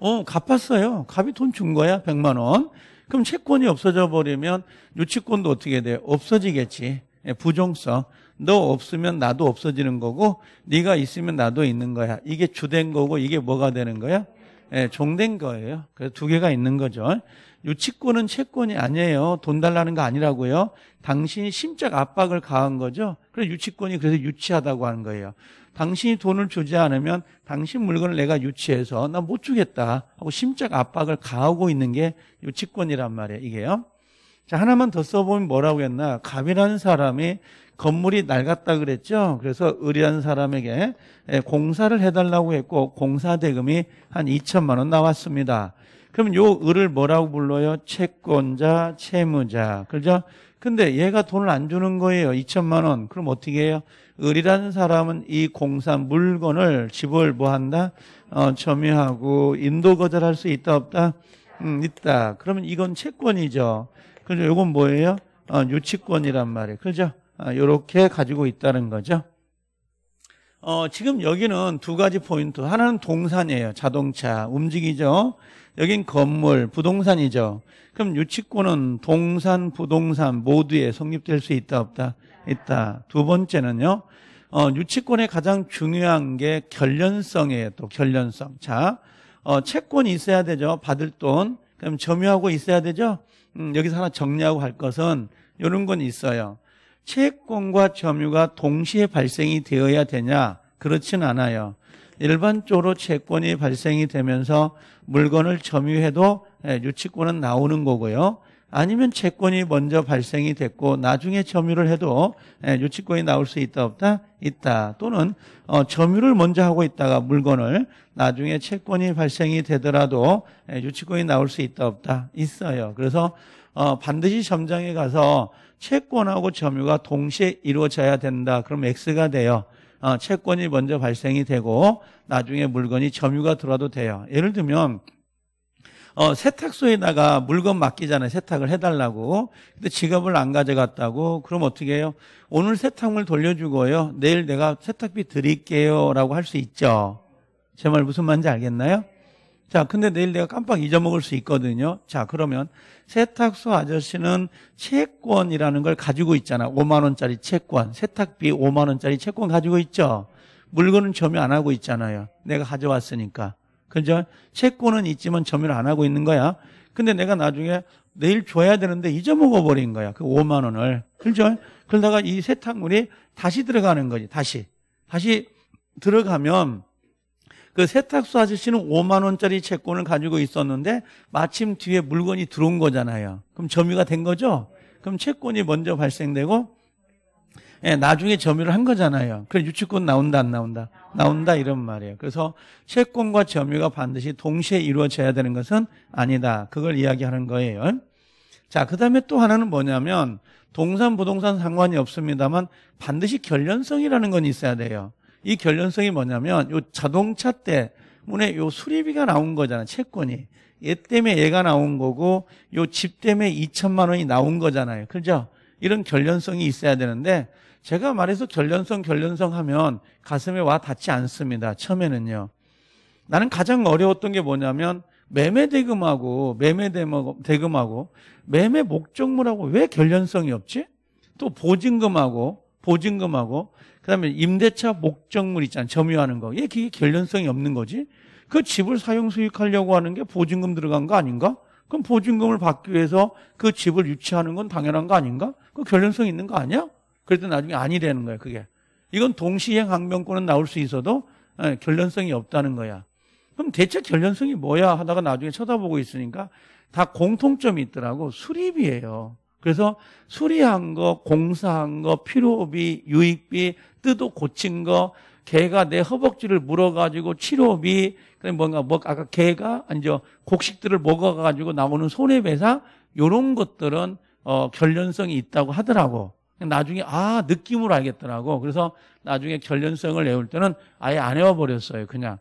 어 갚았어요. 값이 돈 준 거야 100만 원. 그럼 채권이 없어져 버리면 유치권도 어떻게 돼요? 없어지겠지. 예, 부종성. 너 없으면 나도 없어지는 거고 네가 있으면 나도 있는 거야. 이게 주된 거고 이게 뭐가 되는 거야? 예, 종된 거예요. 그래서 두 개가 있는 거죠. 유치권은 채권이 아니에요. 돈 달라는 거 아니라고요. 당신이 심적 압박을 가한 거죠. 그래서 유치권이 그래서 유치하다고 하는 거예요. 당신이 돈을 주지 않으면 당신 물건을 내가 유치해서 나 못 주겠다 하고 심적 압박을 가하고 있는 게 유치권이란 말이에요. 이게요. 자, 하나만 더 써보면 뭐라고 했나? 갑이라는 사람이 건물이 낡았다 그랬죠. 그래서 의리한 사람에게 공사를 해달라고 했고 공사 대금이 한 2천만 원 나왔습니다. 그럼 요 을을 뭐라고 불러요? 채권자, 채무자. 그죠? 근데 얘가 돈을 안 주는 거예요. 2천만 원. 그럼 어떻게 해요? 을이라는 사람은 이 공사 물건을 집을 뭐 한다? 어, 점유하고 인도 거절할 수 있다 없다? 음, 있다. 그러면 이건 채권이죠. 그죠? 요건 뭐예요? 어, 유치권이란 말이에요. 그죠? 아, 가지고 있다는 거죠. 어, 지금 여기는 두 가지 포인트. 하나는 동산이에요. 자동차. 움직이죠. 여긴 건물, 부동산이죠. 그럼 유치권은 동산, 부동산 모두에 성립될 수 있다, 없다? 있다. 두 번째는요. 어, 유치권의 가장 중요한 게 결련성이에요. 또 결련성. 자, 어, 채권이 있어야 되죠. 받을 돈. 그럼 점유하고 있어야 되죠. 음, 여기서 하나 정리하고 할 것은 이런 건 있어요. 채권과 점유가 동시에 발생이 되어야 되냐? 그렇진 않아요. 일반적으로 채권이 발생이 되면서 물건을 점유해도 예, 유치권은 나오는 거고요. 아니면 채권이 먼저 발생이 됐고 나중에 점유를 해도 예, 유치권이 나올 수 있다 없다 있다 또는 어, 점유를 먼저 하고 있다가 물건을 나중에 채권이 발생이 되더라도 예, 유치권이 나올 수 있다 없다 있어요. 그래서 어, 반드시 점장에 가서 채권하고 점유가 동시에 이루어져야 된다. 그럼 X가 돼요. 어, 채권이 먼저 발생이 되고 나중에 물건이 점유가 들어와도 돼요. 예를 들면 어, 세탁소에다가 물건 맡기잖아요. 세탁을 해달라고. 근데 지갑을 안 가져갔다고. 그럼 어떻게 해요? 오늘 세탁물 돌려주고요. 내일 내가 세탁비 드릴게요. 라고 할 수 있죠. 제 말 무슨 말인지 알겠나요? 자, 근데 내일 내가 깜빡 잊어먹을 수 있거든요. 자, 그러면 세탁소 아저씨는 채권이라는 걸 가지고 있잖아. 5만 원짜리 채권. 세탁비 5만 원짜리 채권 가지고 있죠. 물건은 점유 안 하고 있잖아요. 내가 가져왔으니까. 그죠? 채권은 있지만 점유를 안 하고 있는 거야. 근데 내가 나중에 내일 줘야 되는데 잊어먹어 버린 거야. 그 5만 원을. 그죠? 그러다가 이 세탁물이 다시 들어가는 거지. 다시. 다시 들어가면 그 세탁소 아저씨는 5만 원짜리 채권을 가지고 있었는데 마침 뒤에 물건이 들어온 거잖아요. 그럼 점유가 된 거죠? 그럼 채권이 먼저 발생되고 예, 나중에 점유를 한 거잖아요. 그래 유치권 나온다 안 나온다? 나온다 이런 말이에요. 그래서 채권과 점유가 반드시 동시에 이루어져야 되는 것은 아니다. 그걸 이야기하는 거예요. 자, 그다음에 또 하나는 뭐냐면 동산 부동산 상관이 없습니다만 반드시 결련성이라는 건 있어야 돼요. 이 결련성이 뭐냐면 요 자동차 때문에 요 수리비가 나온 거잖아. 채권이. 얘 때문에 얘가 나온 거고 요 집 때문에 2천만 원이 나온 거잖아요. 그죠? 이런 결련성이 있어야 되는데 제가 말해서 결련성 결련성 하면 가슴에 와 닿지 않습니다. 처음에는요. 나는 가장 어려웠던 게 뭐냐면 매매 대금하고 매매 대금하고 매매 목적물하고 왜 결련성이 없지? 또 보증금하고 보증금하고 그다음에 임대차 목적물 있잖아. 점유하는 거. 이게 그게 결련성이 없는 거지. 그 집을 사용 수익하려고 하는 게 보증금 들어간 거 아닌가? 그럼 보증금을 받기 위해서 그 집을 유치하는 건 당연한 거 아닌가? 그 결련성 있는 거 아니야? 그래도 나중에 아니되는 거예요, 그게. 이건 동시행 항변권은 나올 수 있어도 예, 결련성이 없다는 거야. 그럼 대체 결련성이 뭐야 하다가 나중에 쳐다보고 있으니까 다 공통점이 있더라고. 수리비예요. 그래서 수리한 거, 공사한 거, 필요비, 유익비, 뜯어 고친 거, 개가 내 허벅지를 물어가지고 치료비, 그다음에 뭔가 뭐 아까 개가 이제 곡식들을 먹어가지고 나오는 손해배상 요런 것들은 어 결련성이 있다고 하더라고. 나중에 아 느낌으로 알겠더라고. 그래서 나중에 결련성을 내올 때는 아예 안 외워 버렸어요. 그냥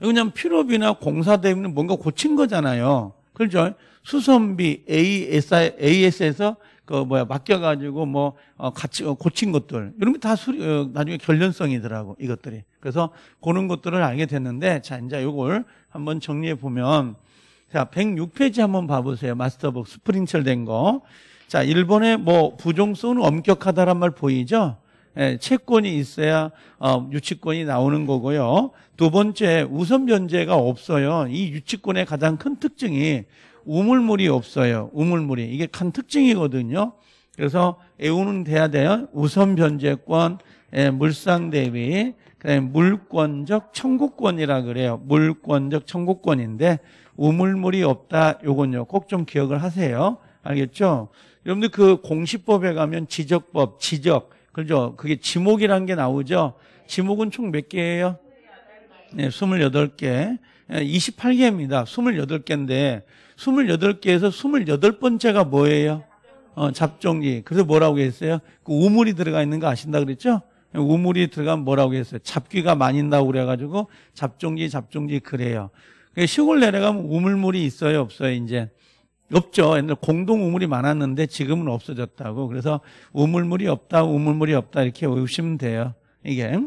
그냥 필요비나 공사 대비는 뭔가 고친 거잖아요. 그렇죠? 수선비 AS, AS에서 그 뭐야 맡겨가지고 뭐 어, 같이 어, 고친 것들 이런 게 다 수리 어, 나중에 결련성이더라고 이것들이. 그래서 그런 것들을 알게 됐는데 자 이제 이걸 한번 정리해 보면 자 106페이지 한번 봐보세요. 마스터북 스프링철 된 거. 자 일본의 뭐 부종성은 엄격하다란 말 보이죠? 예, 채권이 있어야 어, 유치권이 나오는 거고요. 두 번째 우선 변제가 없어요. 이 유치권의 가장 큰 특징이 우물물이 없어요. 우물물이 이게 큰 특징이거든요. 그래서 애우는 돼야 돼요. 우선 변제권, 예, 물상 대비, 물권적 청구권이라 그래요. 물권적 청구권인데 우물물이 없다. 요건요. 꼭 좀 기억을 하세요. 알겠죠? 여러분들 그 공시법에 가면 지적법, 지적 그죠? 그게 지목이라는 게 나오죠. 지목은 총 몇 개예요? 네, 28개. 28개입니다. 28개인데 28개에서 28번째가 뭐예요? 어, 잡종기. 그래서 뭐라고 했어요? 그 우물이 들어가 있는 거 아신다 그랬죠? 우물이 들어가면 뭐라고 했어요? 잡귀가 많이 나고 그래가지고 잡종기, 잡종기 그래요. 시골 내려가면 우물물이 있어요, 없어요, 이제? 없죠. 옛날 공동 우물이 많았는데 지금은 없어졌다고. 그래서 우물물이 없다, 우물물이 없다 이렇게 외우시면 돼요. 이게.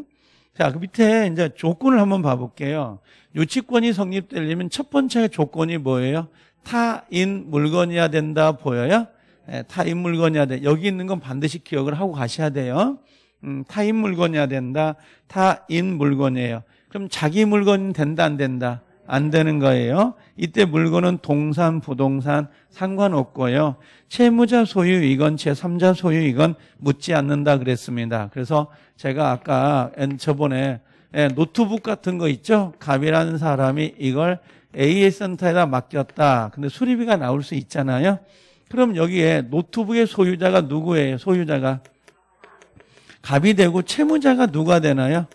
자, 그 밑에 이제 조건을 한번 봐볼게요. 유치권이 성립되려면 첫 번째 조건이 뭐예요? 타인 물건이어야 된다 보여요? 네, 타인 물건이어야 돼. 여기 있는 건 반드시 기억을 하고 가셔야 돼요. 음, 타인 물건이어야 된다. 타인 물건이에요. 그럼 자기 물건 된다 안 된다? 안 되는 거예요. 이때 물건은 동산, 부동산 상관없고요. 채무자 소유 이건 제3자 소유 이건 묻지 않는다 그랬습니다. 그래서 제가 아까 저번에 예, 노트북 같은 거 있죠? 갑이라는 사람이 이걸 AS 센터에다 맡겼다. 근데 수리비가 나올 수 있잖아요. 그럼 여기에 노트북의 소유자가 누구예요? 소유자가 갑이 되고 채무자가 누가 되나요?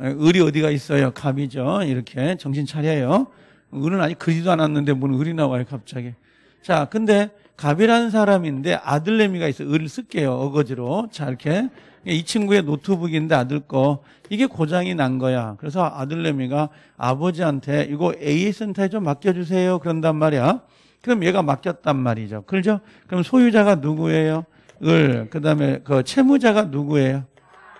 을이 어디가 있어요? 갑이죠. 이렇게 정신 차려요. 을은 아직 그리도 않았는데 뭔 을이 나와요, 갑자기. 자, 근데 갑이라는 사람인데 아들내미가 있어. 을을 쓸게요, 어거지로. 자, 이렇게. 이 친구의 노트북인데 아들 거. 이게 고장이 난 거야. 그래서 아들내미가 아버지한테 이거 AS 센터에 좀 맡겨주세요. 그런단 말이야. 그럼 얘가 맡겼단 말이죠. 그렇죠? 그럼 소유자가 누구예요? 을. 그 다음에 그 채무자가 누구예요?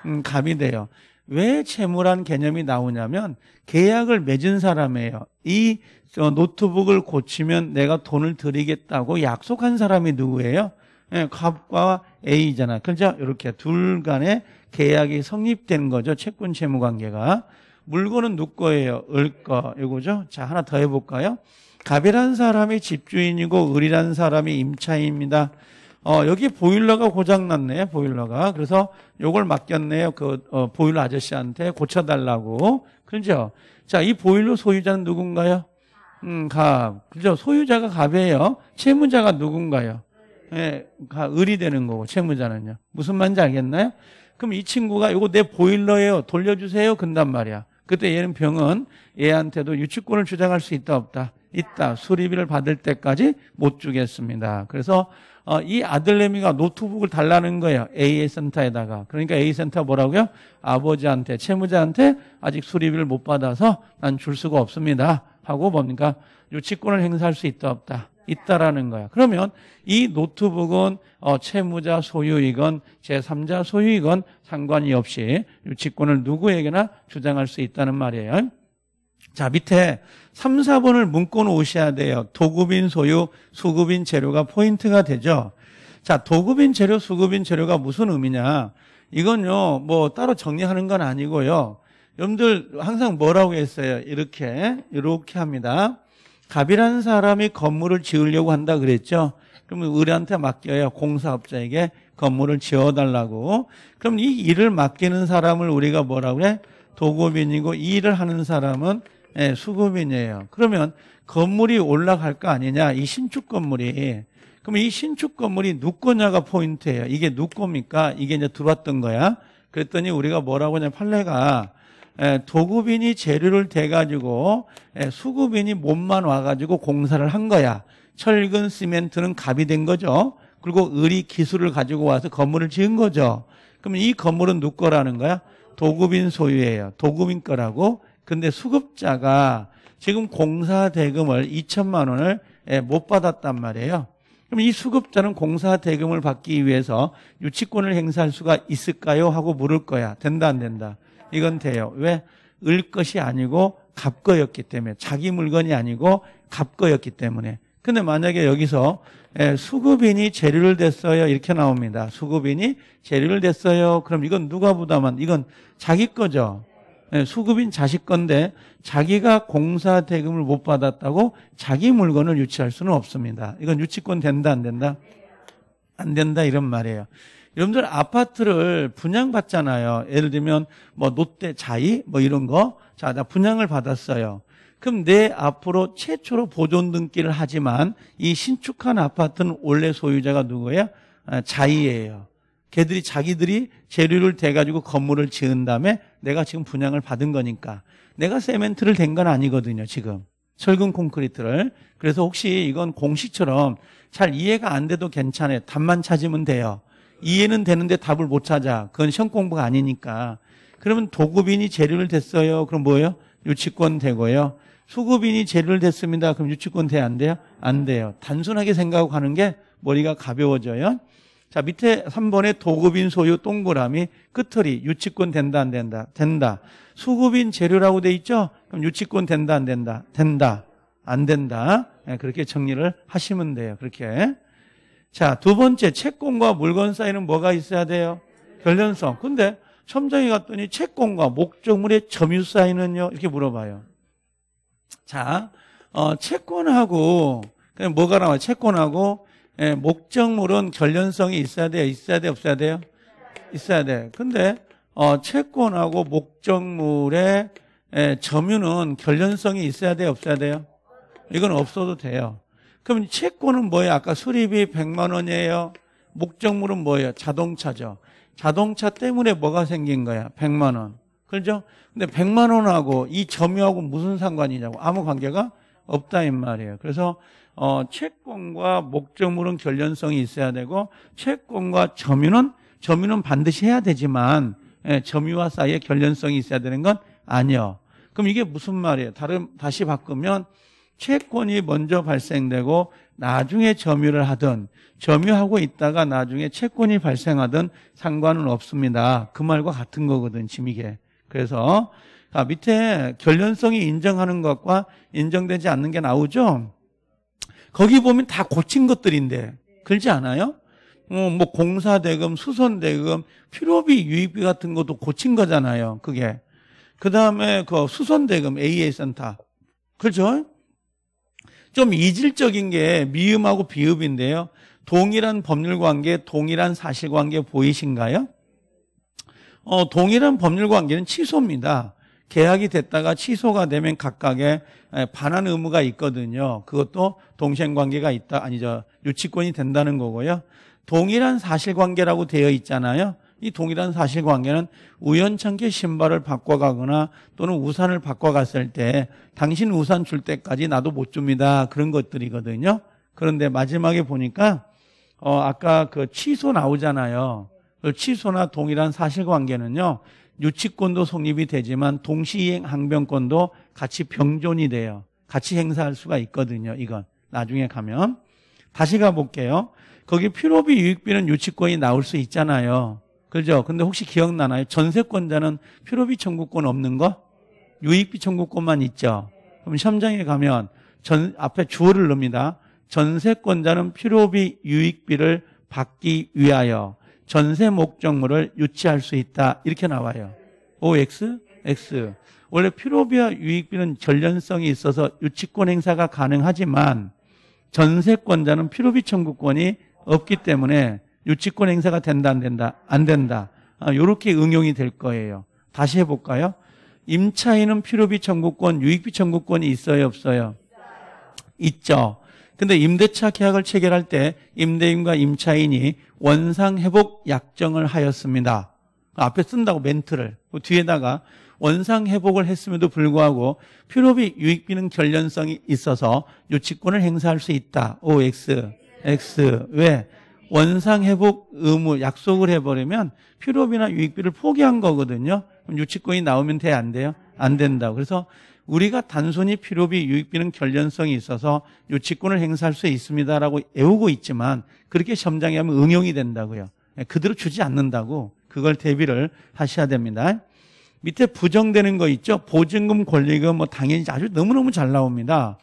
음, 갑이 돼요. 왜 채무란 개념이 나오냐면 계약을 맺은 사람이에요. 이 노트북을 고치면 내가 돈을 드리겠다고 약속한 사람이 누구예요? 네, 갑과 A잖아. 그죠? 이렇게 둘 간의 계약이 성립된 거죠. 채권 채무 관계가. 물건은 누구 거예요? 을 거. 이거죠? 자, 하나 더 해볼까요? 갑이라는 사람이 집주인이고 을이라는 사람이 임차인입니다. 어, 여기 보일러가 고장났네, 보일러가. 그래서 요걸 맡겼네요. 그, 어, 보일러 아저씨한테 고쳐달라고. 그죠? 자, 이 보일러 소유자는 누군가요? 음, 갑. 그죠? 소유자가 갑이에요. 채무자가 누군가요? 예, 가, 을이 되는 거고, 채무자는요. 무슨 말인지 알겠나요? 그럼 이 친구가 이거 내 보일러예요. 돌려주세요. 근단 말이야. 그때 얘는 병은 얘한테도 유치권을 주장할 수 있다, 없다? 있다. 수리비를 받을 때까지 못 주겠습니다. 그래서 어, 이 아들내미가 노트북을 달라는 거예요. AS 센터에다가. 그러니까 AS 센터 뭐라고요? 아버지한테, 채무자한테 아직 수리비를 못 받아서 난 줄 수가 없습니다. 하고 뭡니까? 유치권을 행사할 수 있다, 없다? 있다라는 거야. 그러면 이 노트북은 어, 채무자 소유이건 제3자 소유이건 상관이 없이 유치권을 누구에게나 주장할 수 있다는 말이에요. 자, 밑에 3, 4번을 문고 놓으셔야 돼요. 도급인 소유, 수급인 재료가 포인트가 되죠. 자, 도급인 재료, 수급인 재료가 무슨 의미냐? 이건요, 뭐 따로 정리하는 건 아니고요. 여러분들 항상 뭐라고 했어요? 이렇게, 이렇게 합니다. 갑이라는 사람이 건물을 지으려고 한다 그랬죠? 그러면 의뢰한테 맡겨요. 공사업자에게 건물을 지어달라고. 그럼 이 일을 맡기는 사람을 우리가 뭐라고 그래? 도급인이고 이 일을 하는 사람은 예, 수급인이에요. 그러면 건물이 올라갈 거 아니냐? 이 신축 건물이. 그럼 이 신축 건물이 누 거냐가 포인트예요. 이게 누 겁니까? 이게 이제 들어왔던 거야. 그랬더니 우리가 뭐라고 하냐? 판례가 예, 도급인이 재료를 대가지고 예, 수급인이 몸만 와가지고 공사를 한 거야. 철근, 시멘트는 갑이 된 거죠. 그리고 의리 기술을 가지고 와서 건물을 지은 거죠. 그러면 이 건물은 누 거라는 거야? 도급인 소유예요. 도급인 거라고. 근데 수급자가 지금 공사 대금을 2천만 원을 예, 못 받았단 말이에요. 그럼 이 수급자는 공사 대금을 받기 위해서 유치권을 행사할 수가 있을까요? 하고 물을 거야. 된다 안 된다? 이건 돼요. 왜? 을 것이 아니고 갑거였기 때문에 자기 물건이 아니고 갑거였기 때문에. 근데 만약에 여기서 예, 수급인이 재료를 댔어요 이렇게 나옵니다. 수급인이 재료를 댔어요. 그럼 이건 누가 부담한? 이건 자기 거죠. 예, 수급인 자식 건데 자기가 공사 대금을 못 받았다고 자기 물건을 유치할 수는 없습니다. 이건 유치권 된다 안 된다? 안 된다 이런 말이에요. 여러분들 아파트를 분양받잖아요. 예를 들면 뭐 롯데 자이 뭐 이런 거. 자, 나 분양을 받았어요. 그럼 내 앞으로 최초로 보존 등기를 하지만 이 신축한 아파트는 원래 소유자가 누구예요? 아, 자이예요. 걔들이 자기들이 재료를 대가지고 건물을 지은 다음에 내가 지금 분양을 받은 거니까 내가 세멘트를 댄 건 아니거든요, 지금. 철근 콘크리트를. 그래서 혹시 이건 공식처럼 잘 이해가 안 돼도 괜찮아요. 답만 찾으면 돼요. 이해는 되는데 답을 못 찾아. 그건 시험 공부가 아니니까. 그러면 도급인이 재료를 댔어요. 그럼 뭐예요? 유치권 되고요. 수급인이 재료를 댔습니다. 그럼 유치권 돼? 안 돼요? 안 돼요. 단순하게 생각하고 하는 게 머리가 가벼워져요. 자, 밑에 3번에 도급인 소유 동그라미 끝털이 유치권 된다 안 된다? 된다. 수급인 재료라고 돼 있죠? 그럼 유치권 된다 안 된다? 된다. 안 된다. 네, 그렇게 정리를 하시면 돼요. 그렇게. 자, 두 번째, 채권과 물건 사이는 뭐가 있어야 돼요? 결련성. 근데 첨정에 갔더니 채권과 목적물의 점유 사이는요? 이렇게 물어봐요. 자, 어, 채권하고, 그냥 뭐가 나와요? 채권하고, 예, 목적물은 결련성이 있어야 돼요? 있어야 돼요? 없어야 돼요? 있어야 돼. 근데, 어, 채권하고 목적물의 예, 점유는 결련성이 있어야 돼요? 없어야 돼요? 이건 없어도 돼요. 그럼 채권은 뭐예요? 아까 수리비 100만 원이에요. 목적물은 뭐예요? 자동차죠. 자동차 때문에 뭐가 생긴 거야? 100만 원. 그렇죠? 근데 100만 원하고 이 점유하고 무슨 상관이냐고 아무 관계가 없다 이 말이에요. 그래서 어, 채권과 목적물은 결련성이 있어야 되고 채권과 점유는 점유는 반드시 해야 되지만 예, 점유와 사이에 결련성이 있어야 되는 건 아니요. 그럼 이게 무슨 말이에요? 다른 다시 바꾸면 채권이 먼저 발생되고 나중에 점유를 하든 점유하고 있다가 나중에 채권이 발생하든 상관은 없습니다. 그 말과 같은 거거든, 지금 이게. 그래서 아, 밑에 결련성이 인정하는 것과 인정되지 않는 게 나오죠. 거기 보면 다 고친 것들인데 그렇지 않아요? 어, 뭐 공사대금, 수선대금, 필요비, 유익비 같은 것도 고친 거잖아요. 그게. 그 다음에 그 수선대금, AA 센터. 그렇죠? 좀 이질적인 게 미음하고 비읍인데요. 동일한 법률 관계, 동일한 사실 관계 보이신가요? 어, 동일한 법률 관계는 취소입니다. 계약이 됐다가 취소가 되면 각각의 반환 의무가 있거든요. 그것도 동생 관계가 있다 아니죠. 유치권이 된다는 거고요. 동일한 사실관계라고 되어 있잖아요. 이 동일한 사실관계는 우연찮게 신발을 바꿔가거나 또는 우산을 바꿔갔을 때 당신 우산 줄 때까지 나도 못 줍니다. 그런 것들이거든요. 그런데 마지막에 보니까 어 아까 그 취소 나오잖아요. 그 취소나 동일한 사실관계는요. 유치권도 성립이 되지만 동시행 항변권도 같이 병존이 돼요. 같이 행사할 수가 있거든요. 이건 나중에 가면 다시 가볼게요. 거기 필요비 유익비는 유치권이 나올 수 있잖아요. 그죠? 근데 혹시 기억나나요? 전세권자는 필요비 청구권 없는 거? 유익비 청구권만 있죠. 그럼 시험장에 가면 전 앞에 주어를 넣습니다. 전세권자는 필요비 유익비를 받기 위하여 전세 목적물을 유치할 수 있다. 이렇게 나와요. OX, X. 원래 필요비와 유익비는 전련성이 있어서 유치권 행사가 가능하지만 전세권자는 필요비 청구권이 없기 때문에 유치권 행사가 된다 안 된다 안 된다 이렇게 아, 응용이 될 거예요. 다시 해볼까요? 임차인은 필요비 청구권, 유익비 청구권이 있어요 없어요? 있죠. 근데 임대차 계약을 체결할 때 임대인과 임차인이 원상 회복 약정을 하였습니다. 앞에 쓴다고 멘트를 그 뒤에다가 원상 회복을 했음에도 불구하고 필요비 유익비는 결련성이 있어서 유치권을 행사할 수 있다. OX, X 왜 원상 회복 의무 약속을 해버리면 필요비나 유익비를 포기한 거거든요. 그럼 유치권이 나오면 돼 안 돼요? 안 된다. 그래서 우리가 단순히 필요비, 유익비는 결련성이 있어서 유치권을 행사할 수 있습니다라고 애우고 있지만 그렇게 점장에 하면 응용이 된다고요. 예, 그대로 주지 않는다고 그걸 대비를 하셔야 됩니다. 밑에 부정되는 거 있죠? 보증금, 권리금 뭐 당연히 아주 너무너무 잘 나옵니다.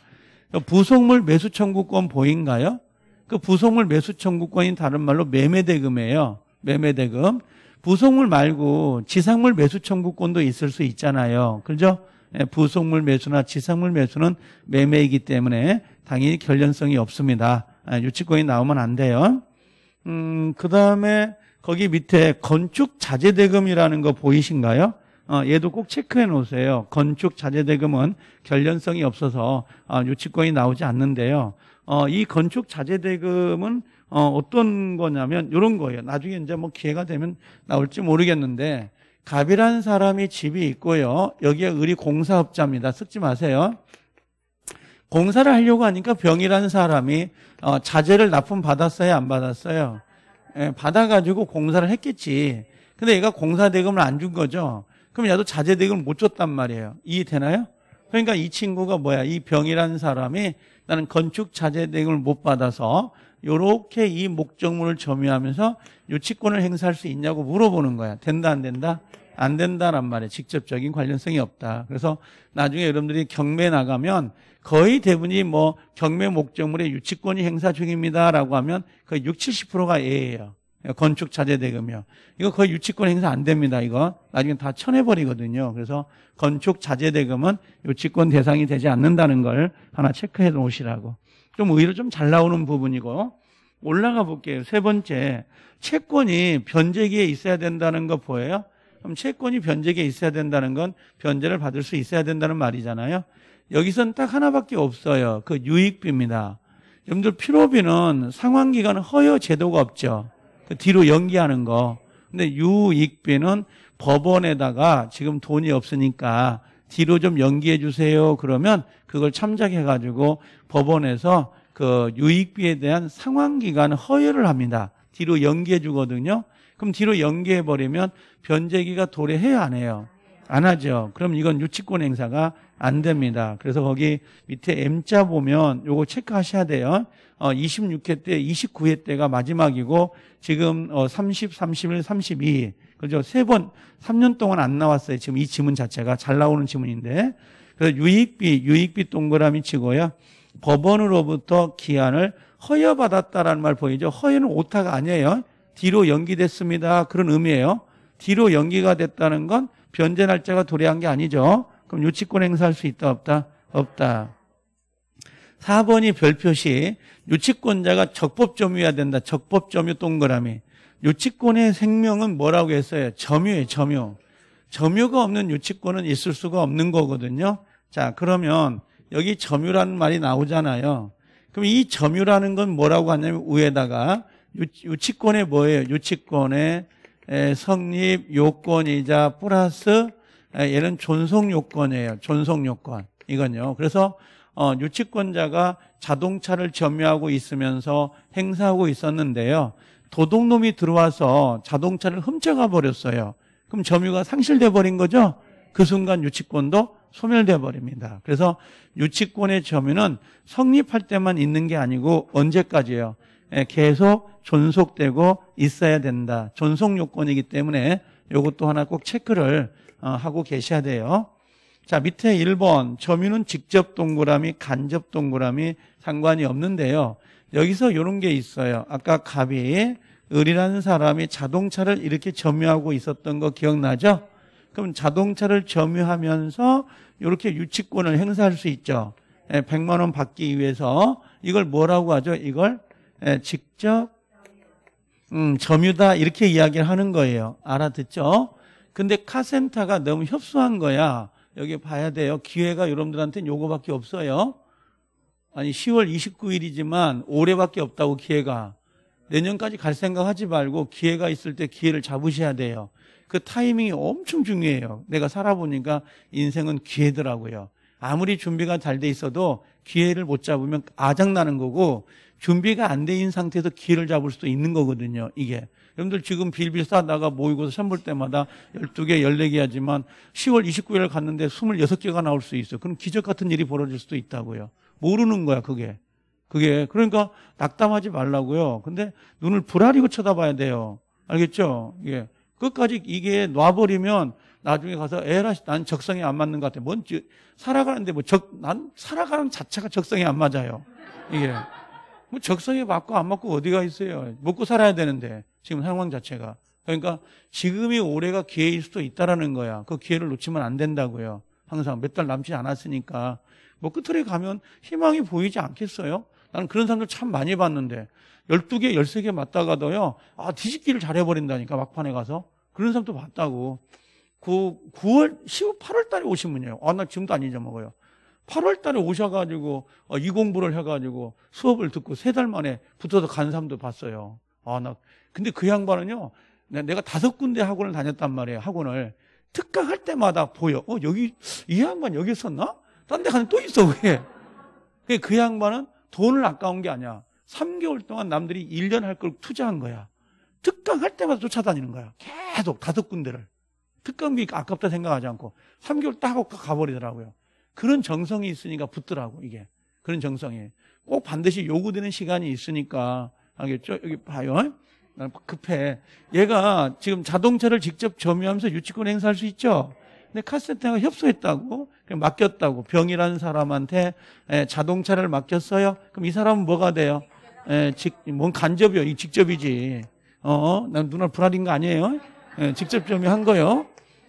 부속물 매수 청구권 보인가요? 그 부속물 매수 청구권이 다른 말로 매매대금이에요. 매매대금. 부속물 말고 지상물 매수 청구권도 있을 수 있잖아요. 그죠? 예, 부속물 매수나 지상물 매수는 매매이기 때문에 당연히 결련성이 없습니다. 아, 유치권이 나오면 안 돼요. 음, 그 다음에 거기 밑에 건축 자재대금이라는 거 보이신가요? 어, 얘도 꼭 체크해 놓으세요. 건축 자재대금은 결련성이 없어서 어, 유치권이 나오지 않는데요. 어, 이 건축 자재대금은 어, 어떤 거냐면 이런 거예요. 나중에 이제 뭐 기회가 되면 나올지 모르겠는데 갑이라는 사람이 집이 있고요. 여기에 을이 공사업자입니다. 섞지 마세요. 공사를 하려고 하니까 병이라는 사람이 어, 자재를 납품 받았어요? 안 받았어요? 예, 받아가지고 공사를 했겠지. 근데 얘가 공사 대금을 안 준 거죠. 그럼 얘도 자재 대금을 못 줬단 말이에요. 이해되나요? 그러니까 이 친구가 뭐야? 이 병이라는 사람이 나는 건축 자재 대금을 못 받아서 요렇게 이 목적물을 점유하면서 유치권을 행사할 수 있냐고 물어보는 거야. 된다 안 된다? 안 된다란 말에 직접적인 관련성이 없다. 그래서 나중에 여러분들이 경매 나가면 거의 대부분이 뭐 경매 목적물의 유치권이 행사 중입니다라고 하면 거의 6, 70%가 A예요. 건축 자재 대금이요. 이거 거의 유치권 행사 안 됩니다. 이거 나중에 다 쳐내버리거든요. 그래서 건축 자재 대금은 유치권 대상이 되지 않는다는 걸 하나 체크해 놓으시라고. 좀 의외로 좀 잘 나오는 부분이고 올라가 볼게요. 세 번째 채권이 변제기에 있어야 된다는 거 보여요? 그럼 채권이 변제기에 있어야 된다는 건 변제를 받을 수 있어야 된다는 말이잖아요. 여기선 딱 하나밖에 없어요. 그 유익비입니다. 여러분들 필요비는 상환기간 허여 제도가 없죠. 그 뒤로 연기하는 거. 근데 유익비는 법원에다가 지금 돈이 없으니까 뒤로 좀 연기해 주세요. 그러면 그걸 참작해 가지고 법원에서 그 유익비에 대한 상환기간 허여를 합니다. 뒤로 연기해 주거든요. 그럼 뒤로 연기해 버리면 변제기가 도래해야 안 해요. 안 하죠. 그럼 이건 유치권 행사가 안 됩니다. 그래서 거기 밑에 M자 보면 요거 체크하셔야 돼요. 어, 26회 때, 29회 때가 마지막이고 지금 어, 30, 31, 32 그죠? 세 번, 3년 동안 안 나왔어요. 지금 이 지문 자체가 잘 나오는 지문인데. 그래서 유익비, 유익비 동그라미 치고요. 법원으로부터 기한을 허여받았다라는 말 보이죠? 허여는 오타가 아니에요. 뒤로 연기됐습니다. 그런 의미예요. 뒤로 연기가 됐다는 건 변제 날짜가 도래한 게 아니죠. 그럼 유치권 행사할 수 있다 없다? 없다. 4번이 별표시 유치권자가 적법 점유해야 된다. 적법 점유 동그라미. 유치권의 생명은 뭐라고 했어요? 점유예요, 점유. 점유가 없는 유치권은 있을 수가 없는 거거든요. 자, 그러면 여기 점유라는 말이 나오잖아요. 그럼 이 점유라는 건 뭐라고 하냐면 위에다가 유치권의 뭐예요? 유치권의 성립 요건이자 플러스 얘는 존속 요건이에요. 존속 요건. 이건요. 그래서 어, 유치권자가 자동차를 점유하고 있으면서 행사하고 있었는데요. 도둑놈이 들어와서 자동차를 훔쳐가 버렸어요. 그럼 점유가 상실돼 버린 거죠? 그 순간 유치권도 소멸돼 버립니다. 그래서 유치권의 점유는 성립할 때만 있는 게 아니고 언제까지예요? 예, 계속 존속되고 있어야 된다. 존속 요건이기 때문에 이것도 하나 꼭 체크를 어, 하고 계셔야 돼요. 자, 밑에 1번 점유는 직접 동그라미, 간접 동그라미 상관이 없는데요. 여기서 이런 게 있어요. 아까 갑이 을이라는 사람이 자동차를 이렇게 점유하고 있었던 거 기억나죠? 그럼 자동차를 점유하면서 이렇게 유치권을 행사할 수 있죠. 100만 예, 원 받기 위해서 이걸 뭐라고 하죠? 이걸 예, 직접 음, 점유다 이렇게 이야기를 하는 거예요. 알아듣죠? 근데 카센터가 너무 협소한 거야. 여기 봐야 돼요. 기회가 여러분들한테는 요거밖에 없어요. 아니 10월 29일이지만 올해밖에 없다고 기회가. 내년까지 갈 생각 하지 말고 기회가 있을 때 기회를 잡으셔야 돼요. 그 타이밍이 엄청 중요해요. 내가 살아보니까 인생은 기회더라고요. 아무리 준비가 잘 돼 있어도 기회를 못 잡으면 아장나는 거고 준비가 안돼 있는 상태에서 기회를 잡을 수도 있는 거거든요. 이게. 여러분들 지금 빌빌 싸다가 모이고서 시험 볼 때마다 12개, 14개 하지만 10월 29일 갔는데 26개가 나올 수 있어요. 그럼 기적 같은 일이 벌어질 수도 있다고요. 모르는 거야, 그게. 그게. 그러니까 낙담하지 말라고요. 근데 눈을 불아리고 쳐다봐야 돼요. 알겠죠? 이게. 끝까지 이게 놔버리면 나중에 가서 에라, 난 적성에 안 맞는 것 같아. 뭔지, 살아가는데 뭐 적, 난 살아가는 자체가 적성에 안 맞아요. 이게. 뭐 적성에 맞고 안 맞고 어디가 있어요. 먹고 살아야 되는데. 지금 상황 자체가. 그러니까 지금이 올해가 기회일 수도 있다라는 거야. 그 기회를 놓치면 안 된다고요. 항상 몇 달 남지 않았으니까. 뭐 끝으로 가면 희망이 보이지 않겠어요? 나는 그런 사람들 참 많이 봤는데 12개, 13개 맞다가도요. 아, 뒤집기를 잘해버린다니까 막판에 가서. 그런 사람도 봤다고. 그 9월, 10월, 8월 달에 오신 분이에요. 아, 나 지금도 안 잊어먹어요. 8월 달에 오셔가지고 어, 이 공부를 해가지고 수업을 듣고 세 달 만에 붙어서 간 사람도 봤어요. 아, 나 근데 그 양반은요, 내가 다섯 군데 학원을 다녔단 말이에요, 학원을. 특강할 때마다 보여. 어, 여기, 이 양반 여기 있었나? 딴 데 가면 또 있어, 그게. 그 양반은 돈을 아까운 게 아니야. 3개월 동안 남들이 1년 할 걸 투자한 거야. 특강할 때마다 쫓아다니는 거야. 계속 다섯 군데를. 특강비 아깝다 생각하지 않고 3개월 딱 하고 가버리더라고요. 그런 정성이 있으니까 붙더라고, 이게. 그런 정성이. 꼭 반드시 요구되는 시간이 있으니까. 알겠죠? 여기 봐요. 급해. 얘가 지금 자동차를 직접 점유하면서 유치권 행사할 수 있죠? 근데 카센터가 협소했다고, 맡겼다고, 병이라는 사람한테 자동차를 맡겼어요? 그럼 이 사람은 뭐가 돼요? 에, 직, 뭔 간접이요? 이 직접이지. 어, 난 누나 불안인 거 아니에요? 에, 직접 점유한 거요?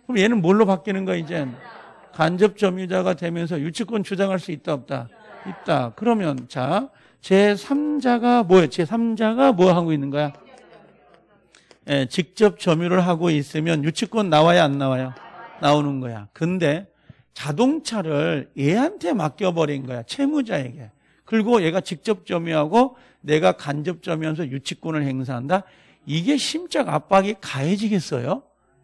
그럼 얘는 뭘로 바뀌는 거야, 이제? 간접 점유자가 되면서 유치권 주장할 수 있다, 없다? 있다. 그러면, 자, 제3자가 뭐예요? 제3자가 뭐 하고 있는 거야? 예, 직접 점유를 하고 있으면 유치권 나와야 안 나와요? 나오는 거야. 근데 자동차를 얘한테 맡겨버린 거야. 채무자에게. 그리고 얘가 직접 점유하고 내가 간접 점유하면서 유치권을 행사한다. 이게 심적 압박이 가해지겠어요?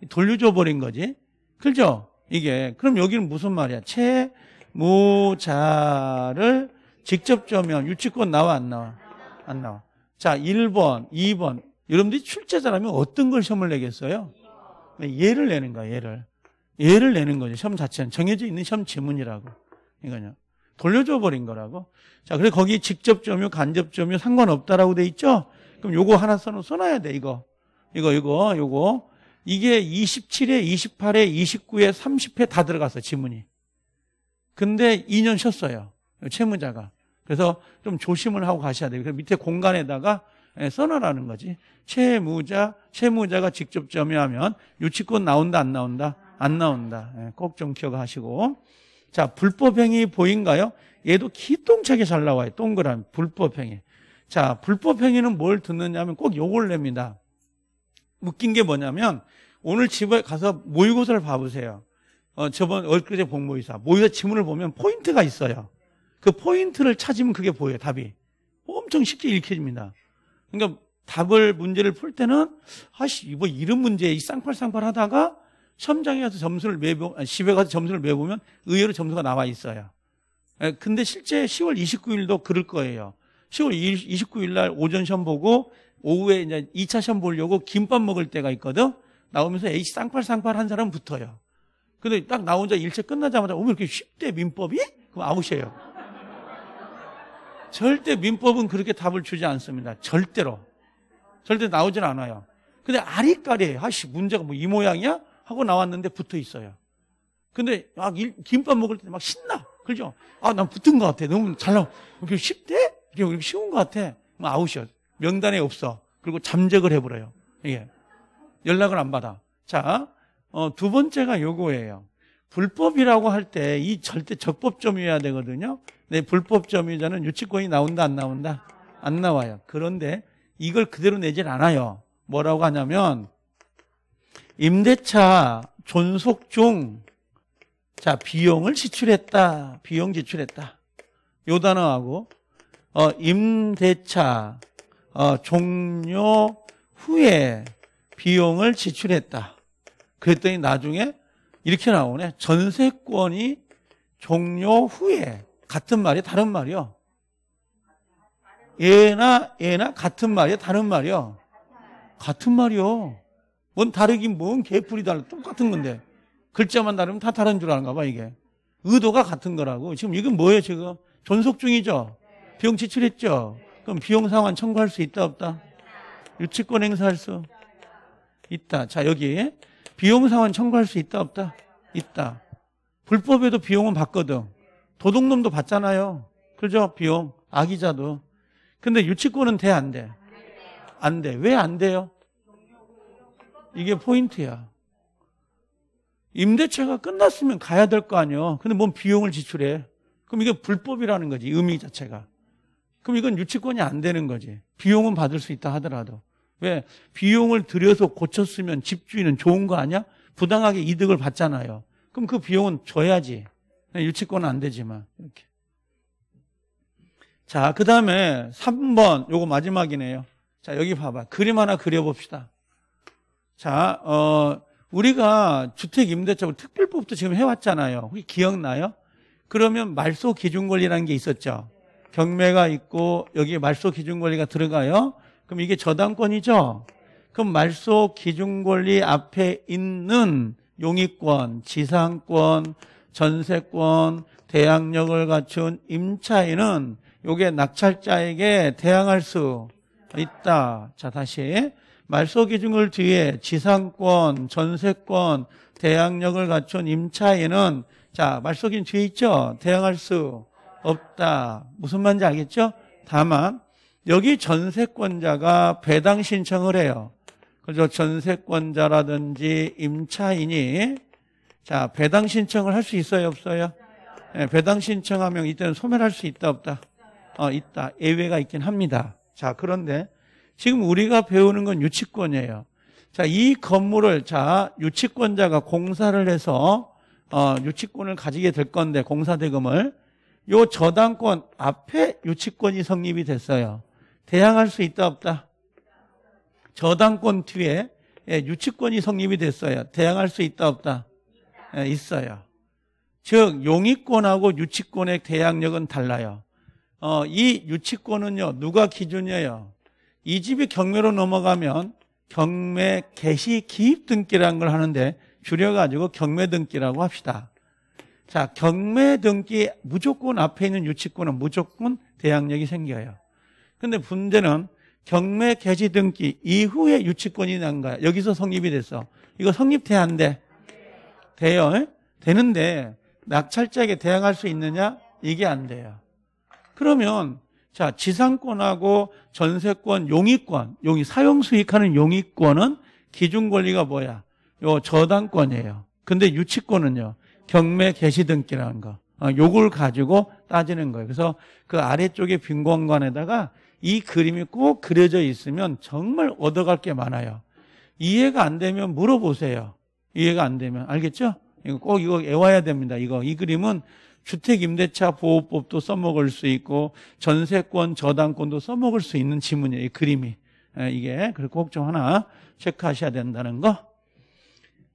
돌려줘 버린 거지. 그죠? 이게. 그럼 여기는 무슨 말이야? 채무자를 직접 점유한 유치권 나와 안 나와? 안 나와. 자, 1번, 2번. 여러분들이 출제자라면 어떤 걸 시험을 내겠어요? 예를 내는 거야, 예를. 예를 내는 거죠. 시험 자체는 정해져 있는 시험 지문이라고. 이거요. 돌려줘 버린 거라고. 자, 그래 거기 직접 점유, 간접 점유 상관없다라고 돼 있죠? 그럼 요거 하나 써놓, 써놔야 돼, 이거. 이거, 이거, 요거. 이게 27회, 28회, 29회, 30회 다 들어갔어, 지문이. 근데 2년 쉬었어요. 채무자가. 그래서 좀 조심을 하고 가셔야 돼요. 그래서 밑에 공간에다가 예, 써놔라는 거지. 채무자, 채무자가 직접 점유하면 유치권 나온다, 안 나온다? 안 나온다. 예, 꼭좀 기억하시고. 자, 불법행위 보인가요? 얘도 기똥차게 잘 나와요. 동그란 불법행위. 자, 불법행위는 뭘 듣느냐면 꼭 요걸 냅니다. 웃긴 게 뭐냐면 오늘 집에 가서 모의고사를 봐보세요. 어, 저번 엊그제 복모의사 모의고사 지문을 보면 포인트가 있어요. 그 포인트를 찾으면 그게 보여요. 답이. 엄청 쉽게 읽혀집니다. 그러니까 답을 문제를 풀 때는 아씨 뭐 이런 문제 이 쌍팔쌍팔 하다가 시험장에 가서 점수를 매보 집에 가서 점수를 매보면 의외로 점수가 나와 있어요. 예, 근데 실제 10월 29일도 그럴 거예요. 10월 29일 날 오전 시험 보고 오후에 이제 2차 시험 보려고 김밥 먹을 때가 있거든. 나오면서 H 쌍팔쌍팔 한 사람 붙어요. 근데 딱 나오자 일체 끝나자마자 오면 이렇게 쉽대 민법이? 그럼 아웃이에요. 절대 민법은 그렇게 답을 주지 않습니다. 절대로. 절대 나오질 않아요. 근데 아리까리, 아씨, 문제가 뭐 이 모양이야? 하고 나왔는데 붙어 있어요. 근데 막 김밥 먹을 때 막 신나. 그죠? 아, 난 붙은 것 같아. 너무 잘 나와. 쉽대? 이렇게 쉬운 것 같아. 뭐 아웃이야. 명단에 없어. 그리고 잠적을 해버려요. 이게. 연락을 안 받아. 자, 어, 두 번째가 요거예요. 불법이라고 할 때 이 절대 적법점이어야 되거든요. 내 불법 점유자는 유치권이 나온다 안 나온다? 안 나와요. 그런데 이걸 그대로 내질 않아요. 뭐라고 하냐면 임대차 존속 중 자, 비용을 지출했다. 비용 지출했다. 요 단어하고 어, 임대차 어, 종료 후에 비용을 지출했다. 그랬더니 나중에 이렇게 나오네. 전세권이 종료 후에 같은 말이 다른 말이요. 얘나 얘나 같은 말이야 다른 말이요. 같은 말이요. 뭔 다르긴 뭔 개뿔이 달라. 똑같은 건데. 글자만 다르면 다 다른 줄 아는가 봐 이게. 의도가 같은 거라고. 지금 이건 뭐예요 지금? 존속 중이죠. 비용 지출했죠. 그럼 비용 상환 청구할 수 있다 없다? 유치권 행사할 수 있다. 자 여기 비용 상환 청구할 수 있다 없다? 있다. 불법에도 비용은 받거든. 도둑놈도 받잖아요. 그죠? 비용. 아기자도. 근데 유치권은 돼, 안 돼? 안 돼. 왜 안 돼요? 이게 포인트야. 임대차가 끝났으면 가야 될 거 아니야. 근데 뭔 비용을 지출해. 그럼 이게 불법이라는 거지. 의미 자체가. 그럼 이건 유치권이 안 되는 거지. 비용은 받을 수 있다 하더라도. 왜? 비용을 들여서 고쳤으면 집주인은 좋은 거 아니야? 부당하게 이득을 받잖아요. 그럼 그 비용은 줘야지. 유치권은 안 되지만. 이렇게. 자, 그 다음에 3번, 요거 마지막이네요. 자, 여기 봐봐. 그림 하나 그려봅시다. 자, 어, 우리가 주택임대차 특별법도 지금 해왔잖아요. 혹시 기억나요? 그러면 말소 기준 권리라는 게 있었죠. 경매가 있고 여기 말소 기준 권리가 들어가요. 그럼 이게 저당권이죠. 그럼 말소 기준 권리 앞에 있는 용의권, 지상권, 전세권, 대항력을 갖춘 임차인은 요게 낙찰자에게 대항할 수 있다. 자, 다시. 말소 기준을 뒤에 지상권, 전세권, 대항력을 갖춘 임차인은 자, 말소 기준 뒤에 있죠? 대항할 수 없다. 무슨 말인지 알겠죠? 다만 여기 전세권자가 배당 신청을 해요. 그래서 전세권자라든지 임차인이 자, 배당 신청을 할 수 있어요, 없어요? 네, 배당 신청하면 이때는 소멸할 수 있다, 없다? 어, 있다. 예외가 있긴 합니다. 자, 그런데 지금 우리가 배우는 건 유치권이에요. 자, 이 건물을 자, 유치권자가 공사를 해서 어, 유치권을 가지게 될 건데 공사 대금을 요 저당권 앞에 유치권이 성립이 됐어요. 대항할 수 있다 없다? 저당권 뒤에 예, 유치권이 성립이 됐어요. 대항할 수 있다 없다? 예, 있어요. 즉 용의권하고 유치권의 대항력은 달라요. 어, 이 유치권은요 누가 기준이에요? 이 집이 경매로 넘어가면 경매 개시 기입 등기라는 걸 하는데 줄여가지고 경매 등기라고 합시다. 자, 경매 등기 무조건 앞에 있는 유치권은 무조건 대항력이 생겨요. 근데 문제는 경매 개시 등기 이후에 유치권이 난 거야. 여기서 성립이 됐어. 이거 성립돼 안 돼? 돼요. 되는데 낙찰자에게 대항할 수 있느냐? 이게 안 돼요. 그러면 자, 지상권하고 전세권, 용의권, 용의 사용 수익하는 용의권은 기준 권리가 뭐야? 요 저당권이에요. 근데 유치권은요. 경매 개시 등기라는 거. 어, 요걸 가지고 따지는 거예요. 그래서 그 아래쪽에 빈 공간에다가 이 그림이 꼭 그려져 있으면 정말 얻어갈 게 많아요. 이해가 안 되면 물어보세요. 이해가 안 되면 알겠죠? 이거 꼭 이거 외워야 됩니다. 이거 이 그림은 주택임대차 보호법도 써먹을 수 있고 전세권 저당권도 써먹을 수 있는 지문이에요. 이 그림이 이게 그리고 꼭 좀 하나 체크하셔야 된다는 거.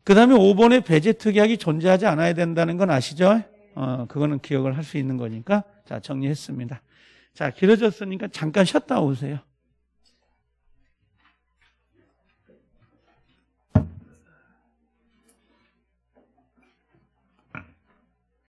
그 다음에 5번에 배제 특약이 존재하지 않아야 된다는 건 아시죠? 어, 그거는 기억을 할 수 있는 거니까 자 정리했습니다. 자 길어졌으니까 잠깐 쉬었다 오세요.